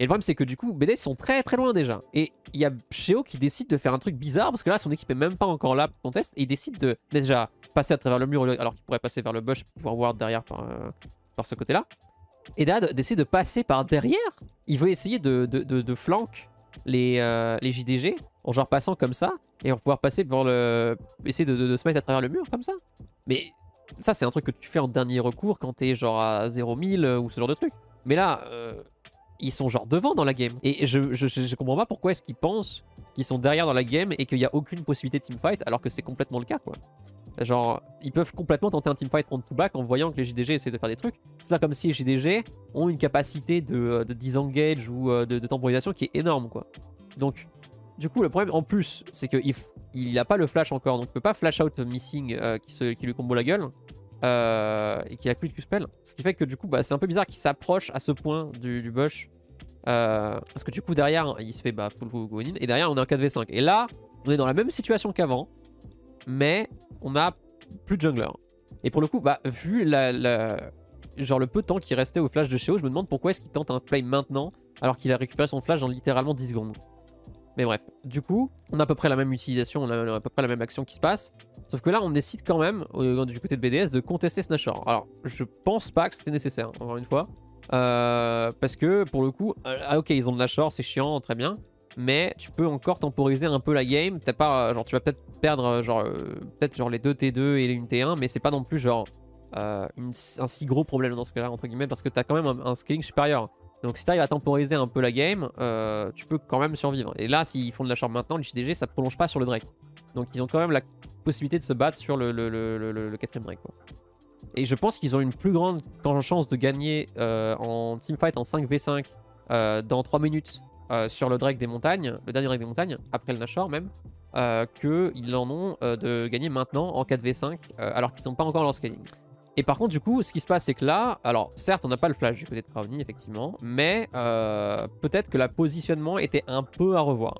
Et le problème c'est que du coup, BD sont très très loin déjà. Et il y a Sheo qui décide de faire un truc bizarre parce que là son équipe est même pas encore là pour contest et il décide de déjà passer à travers le mur alors qu'il pourrait passer vers le bush pour pouvoir voir derrière par, euh, ce côté là. Et derrière d'essayer de passer par derrière. Il veut essayer de, de, de flank les, euh, JDG en genre passant comme ça et va pouvoir passer pour le. essayer de, se mettre à travers le mur comme ça. Mais ça, c'est un truc que tu fais en dernier recours quand t'es genre à 0 euh, ou ce genre de truc. Mais là, euh, ils sont genre devant dans la game. Et je, je, comprends pas pourquoi est-ce qu'ils pensent qu'ils sont derrière dans la game et qu'il n'y a aucune possibilité de teamfight alors que c'est complètement le cas quoi. Genre, ils peuvent complètement tenter un teamfight front to back en voyant que les JDG essaient de faire des trucs. C'est pas comme si les JDG ont une capacité de, euh, de disengage ou euh, de, temporisation qui est énorme, quoi. Donc, du coup, le problème en plus, c'est qu'il il a pas le flash encore, donc il peut pas flash out missing euh, qui, se, qui lui combo la gueule. Et qu'il a plus de Q-spell. Ce qui fait que du coup, bah, c'est un peu bizarre qu'il s'approche à ce point du, du bush. parce que du coup, derrière, il se fait bah, full go in. Et derrière, on est en 4v5. Et là, on est dans la même situation qu'avant mais on a plus de jungler. Et pour le coup, bah, vu le peu de temps qui restait au flash de Sheo, je me demande pourquoi est-ce qu'il tente un play maintenant alors qu'il a récupéré son flash dans littéralement 10 secondes. Mais bref, du coup, on a à peu près la même utilisation, on a à peu près la même action qui se passe. Sauf que là, on décide quand même, du côté de BDS, de contester Snatcher. Alors, je pense pas que c'était nécessaire, encore une fois. Euh, parce que, pour le coup, euh, ah ok, ils ont de Nashor, c'est chiant, très bien mais tu peux encore temporiser un peu la game. T'as pas, genre, tu vas peut-être perdre, euh, genre, euh, peut-être genre les deux T2 et une T1, mais c'est pas non plus genre euh, un si gros problème dans ce cas-là entre guillemets, parce que t'as quand même un, scaling supérieur. Donc si t'arrives à temporiser un peu la game, tu peux quand même survivre. Et là, s'ils font de la charme maintenant, le JDG, ça prolonge pas sur le Drake. Donc ils ont quand même la possibilité de se battre sur le, le, le, quatrième Drake. Quoi. Et je pense qu'ils ont une plus grande chance de gagner en teamfight en 5v5 dans 3 minutes euh, sur le Drake des montagnes, le dernier Drake des montagnes, après le Nashor même, euh, qu'ils en ont euh, de gagner maintenant en 4v5 euh, alors qu'ils sont pas encore en leur scaling. Et par contre, du coup, ce qui se passe, c'est que là, alors certes, on n'a pas le flash du côté de Crowny, effectivement, mais euh, peut-être que le positionnement était un peu à revoir.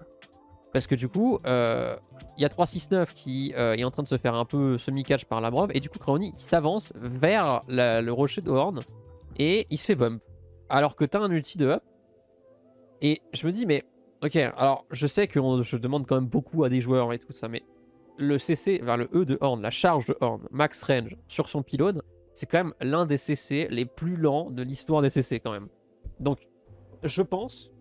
Parce que du coup, euh, il y a 3-6-9 qui euh, est en train de se faire un peu semi-catch par la brove, et du coup, Crowny, il s'avance vers le rocher de Horn, et il se fait bump. Alors que t'as un ulti de up, et je me dis, mais ok, alors je sais que je demande quand même beaucoup à des joueurs et tout ça, mais le CC, vers le E de Horn, la charge de Horn, max range sur son pylône, c'est quand même l'un des CC les plus lents de l'histoire des CC quand même. Donc, je pense,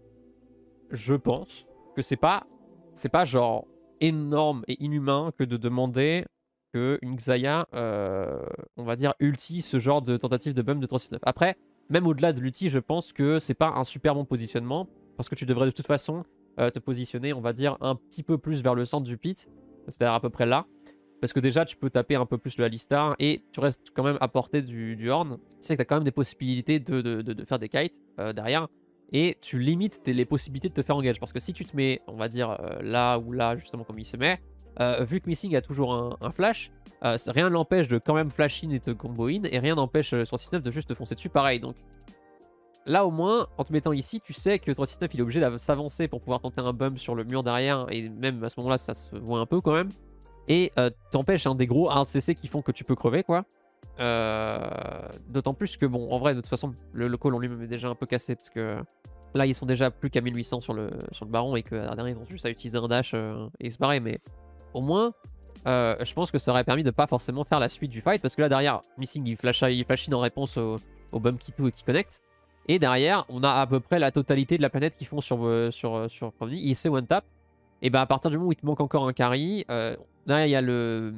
je pense que c'est pas, c'est pas genre énorme et inhumain que de demander que une Xayah, euh, on va dire, ulti ce genre de tentative de bump de 369. Après, même au-delà de l'ulti, je pense que c'est pas un super bon positionnement parce que tu devrais de toute façon euh, te positionner, on va dire, un petit peu plus vers le centre du pit, c'est-à-dire à peu près là. Parce que déjà, tu peux taper un peu plus le Alistar et tu restes quand même à portée du, du horn. C'est que tu as quand même des possibilités de, de- de- faire des kites euh, derrière. Et tu limites tes- les possibilités de te faire engage. Parce que si tu te mets, on va dire, euh, là ou là, justement, comme il se met, euh, vu que Missing a toujours un, flash, euh, rien ne l'empêche de quand même flash in et te combo in. Et rien n'empêche euh, 369 de juste te foncer dessus pareil. Donc là, au moins, en te mettant ici, tu sais que 369 il est obligé de s'avancer pour pouvoir tenter un bump sur le mur derrière. Et même à ce moment-là, ça se voit un peu quand même et euh, t'empêches un des gros hard CC qui font que tu peux crever quoi. Euh, D'autant plus que bon, en vrai, de toute façon, le, le call en lui-même est déjà un peu cassé parce que là ils sont déjà plus qu'à 1800 sur le, sur le baron et que la dernière ils ont juste à utiliser un dash euh, et se barrer. Mais au moins, euh, je pense que ça aurait permis de pas forcément faire la suite du fight parce que là derrière, Missing il flash, il in en réponse au, au bump qui tout et qui connecte. Et derrière, on a à peu près la totalité de la planète qu'ils font sur, sur, sur. Il se fait one tap. Et bah à partir du moment où il te manque encore un carry, là il y a le.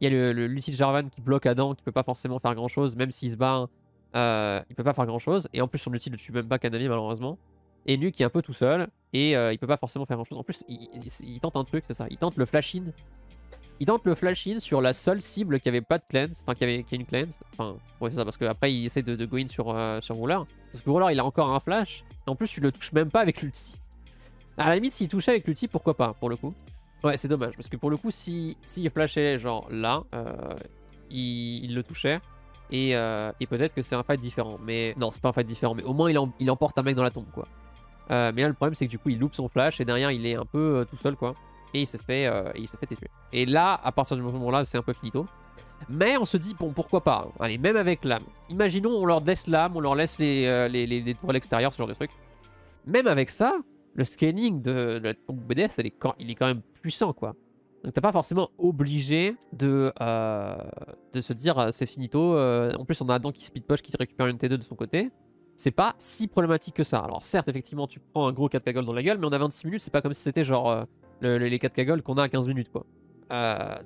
Il y a le, le Lucid Jarvan qui bloque Adam, qui peut pas forcément faire grand chose, même s'il se bat, euh, il peut pas faire grand chose. Et en plus, son ulti ne tue même pas Kanami, malheureusement. Et Nuke qui est un peu tout seul, et euh, il peut pas forcément faire grand chose. En plus, il, tente un truc, c'est ça. Il tente le flash in. Il tente le flash in sur la seule cible qui avait pas de cleanse, enfin qui avait qui a une cleanse. Enfin, c'est ça, parce qu'après il essaie de, de go in sur, euh, sur Ruler. Parce que Ruler il a encore un flash, et en plus, tu le touches même pas avec l'ulti. À la limite, s'il touchait avec l'ulti, pourquoi pas, pour le coup. Ouais, c'est dommage, parce que pour le coup, si, si flashait genre là, euh, il, le touchait. Et, euh, et peut-être que c'est un fight différent. Mais non, c'est pas un fight différent, mais au moins il, en- il emporte un mec dans la tombe, quoi. Euh, mais là, le problème, c'est que du coup, il loupe son flash et derrière, il est un peu tout seul, quoi. Et il se fait, il se fait tuer. Et là, à partir du moment-là, c'est un peu finito. Mais on se dit, bon, pourquoi pas hein. Allez, même avec l'âme. Imaginons, on leur laisse l'âme, on leur laisse les, les, les, les tours à l'extérieur, ce genre de truc. Même avec ça, le scaling de, la tombe BDS, il est quand même puissant, quoi. Donc t'es pas forcément obligé de, euh, se dire euh, c'est finito. euh, en plus, on a Adam qui speed qui récupère une T2 de son côté. C'est pas si problématique que ça. Alors certes, effectivement, tu prends un gros 4 cagoles dans la gueule, mais on a 26 minutes, c'est pas comme si c'était genre le- le- les 4 cagoles qu'on a à 15 minutes, quoi.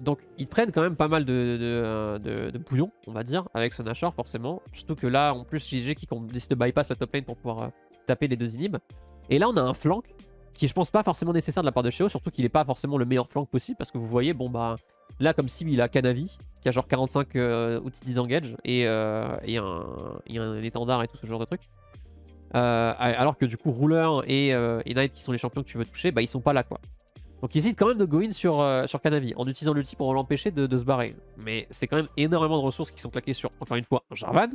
Donc ils prennent quand même pas mal de, de, bouillon, on va dire, avec ce Nashor forcément. Surtout que là, en plus, JG qui décide de bypass la top lane pour pouvoir taper les deux inhibs. Et là, on a un flank qui, je pense, pas forcément nécessaire de la part de Sheo, surtout qu'il est pas forcément le meilleur flank possible parce que vous voyez, bon bah là, comme si il a Kanavi qui a genre 45 euh, outils disengage et, euh, et, un, un étendard et tout ce genre de trucs. Euh, alors que du coup, Ruler et, euh, et Knight qui sont les champions que tu veux toucher, bah ils sont pas là quoi. Donc ils hésitent quand même de go in sur, sur Kanavi en utilisant l'ulti pour l'empêcher de, se barrer. Mais c'est quand même énormément de ressources qui sont claquées sur, encore une fois, Jarvan.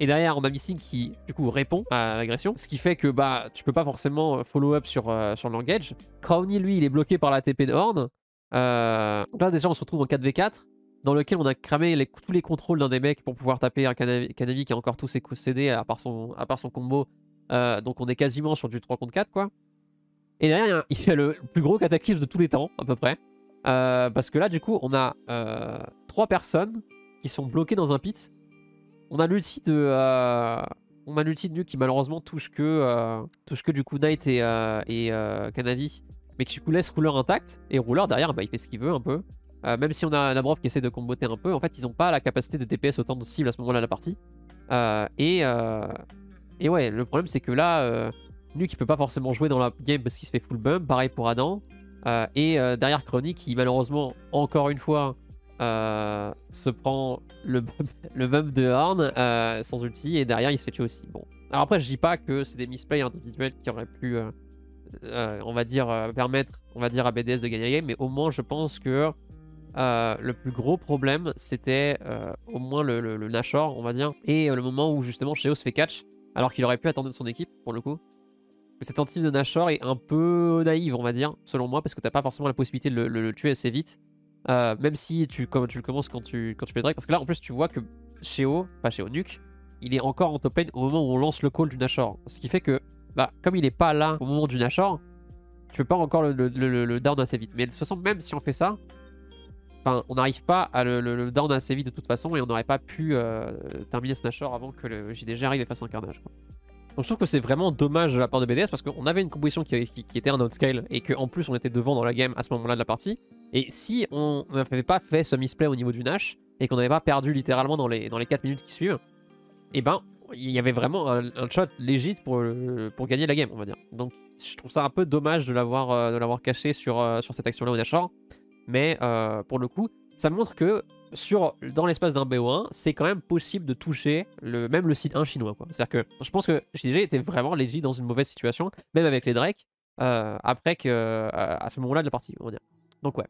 Et derrière, on a Missing qui, du coup, répond à l'agression. Ce qui fait que bah, tu peux pas forcément follow-up sur, euh, sur l'engage. Crowny, lui, il est bloqué par la TP de Horn. Euh, donc là, déjà, on se retrouve en 4v4, dans lequel on a cramé tous les contrôles d'un des mecs pour pouvoir taper un Kanavi, Kanavi qui a encore tous ses CD à part son, à part son combo. Euh, donc on est quasiment sur du 3 contre 4, quoi. Et derrière, il y a le plus gros cataclysme de tous les temps, à peu près. Euh, parce que là, du coup, on a euh, trois personnes qui sont bloquées dans un pit. On a l'ulti de. euh, Nuke qui malheureusement touche que, euh, touche que du coup Knight et, et euh. Mais qui du coup laisse Ruler intact. Et Ruler derrière, bah, il fait ce qu'il veut un peu. Même si on a Nabrov qui essaie de comboter un peu, en fait, ils n'ont pas la capacité de DPS autant de cibles à ce moment-là la partie. Et, et ouais, le problème c'est que là, Nuke il peut pas forcément jouer dans la game parce qu'il se fait full bump. Pareil pour Adam. Et derrière Chronic qui malheureusement, encore une fois, se prend le le de Horn euh, sans ulti et derrière il se fait tuer aussi. Bon. Alors après, je dis pas que c'est des misplays individuels qui auraient pu euh, euh, on va dire, permettre on va dire, à BDS de gagner la game, mais au moins je pense que le plus gros problème c'était au moins le, le, Nashor, on va dire, et le moment où justement Sheo se fait catch, alors qu'il aurait pu attendre de son équipe pour le coup. Cette tentative de Nashor est un peu naïve, on va dire, selon moi, parce que t'as pas forcément la possibilité de le, tuer assez vite. Même si tu, comme tu le commences quand tu, quand tu fais Drake, parce que là en plus tu vois que Sheo, pas Sheo, Nuke, il est encore en top lane au moment où on lance le call du Nashor. Ce qui fait que, bah, comme il est pas là au moment du Nashor, tu peux pas encore le, down assez vite. Mais de toute façon, même si on fait ça, on n'arrive pas à le, down assez vite de toute façon et on n'aurait pas pu euh, terminer ce Nashor avant que le JDG arrive et fasse un carnage. Donc je trouve que c'est vraiment dommage de la part de BDS parce qu'on avait une composition qui, était un outscale et qu'en plus on était devant dans la game à ce moment-là de la partie. Et si on n'avait pas fait ce misplay au niveau du Nash et qu'on n'avait pas perdu littéralement dans les, dans les 4 minutes qui suivent, et eh ben il y avait vraiment un, shot légit pour, pour gagner la game, on va dire. Donc je trouve ça un peu dommage de l'avoir euh, caché sur, euh, sur cette action-là au Nashor. Mais euh, pour le coup, ça montre que sur, dans l'espace d'un BO1, c'est quand même possible de toucher le, même le site 1 chinois. C'est-à-dire que je pense que JDG était vraiment légit dans une mauvaise situation, même avec les Drake, après que, à ce moment-là de la partie, on va dire. Donc ouais.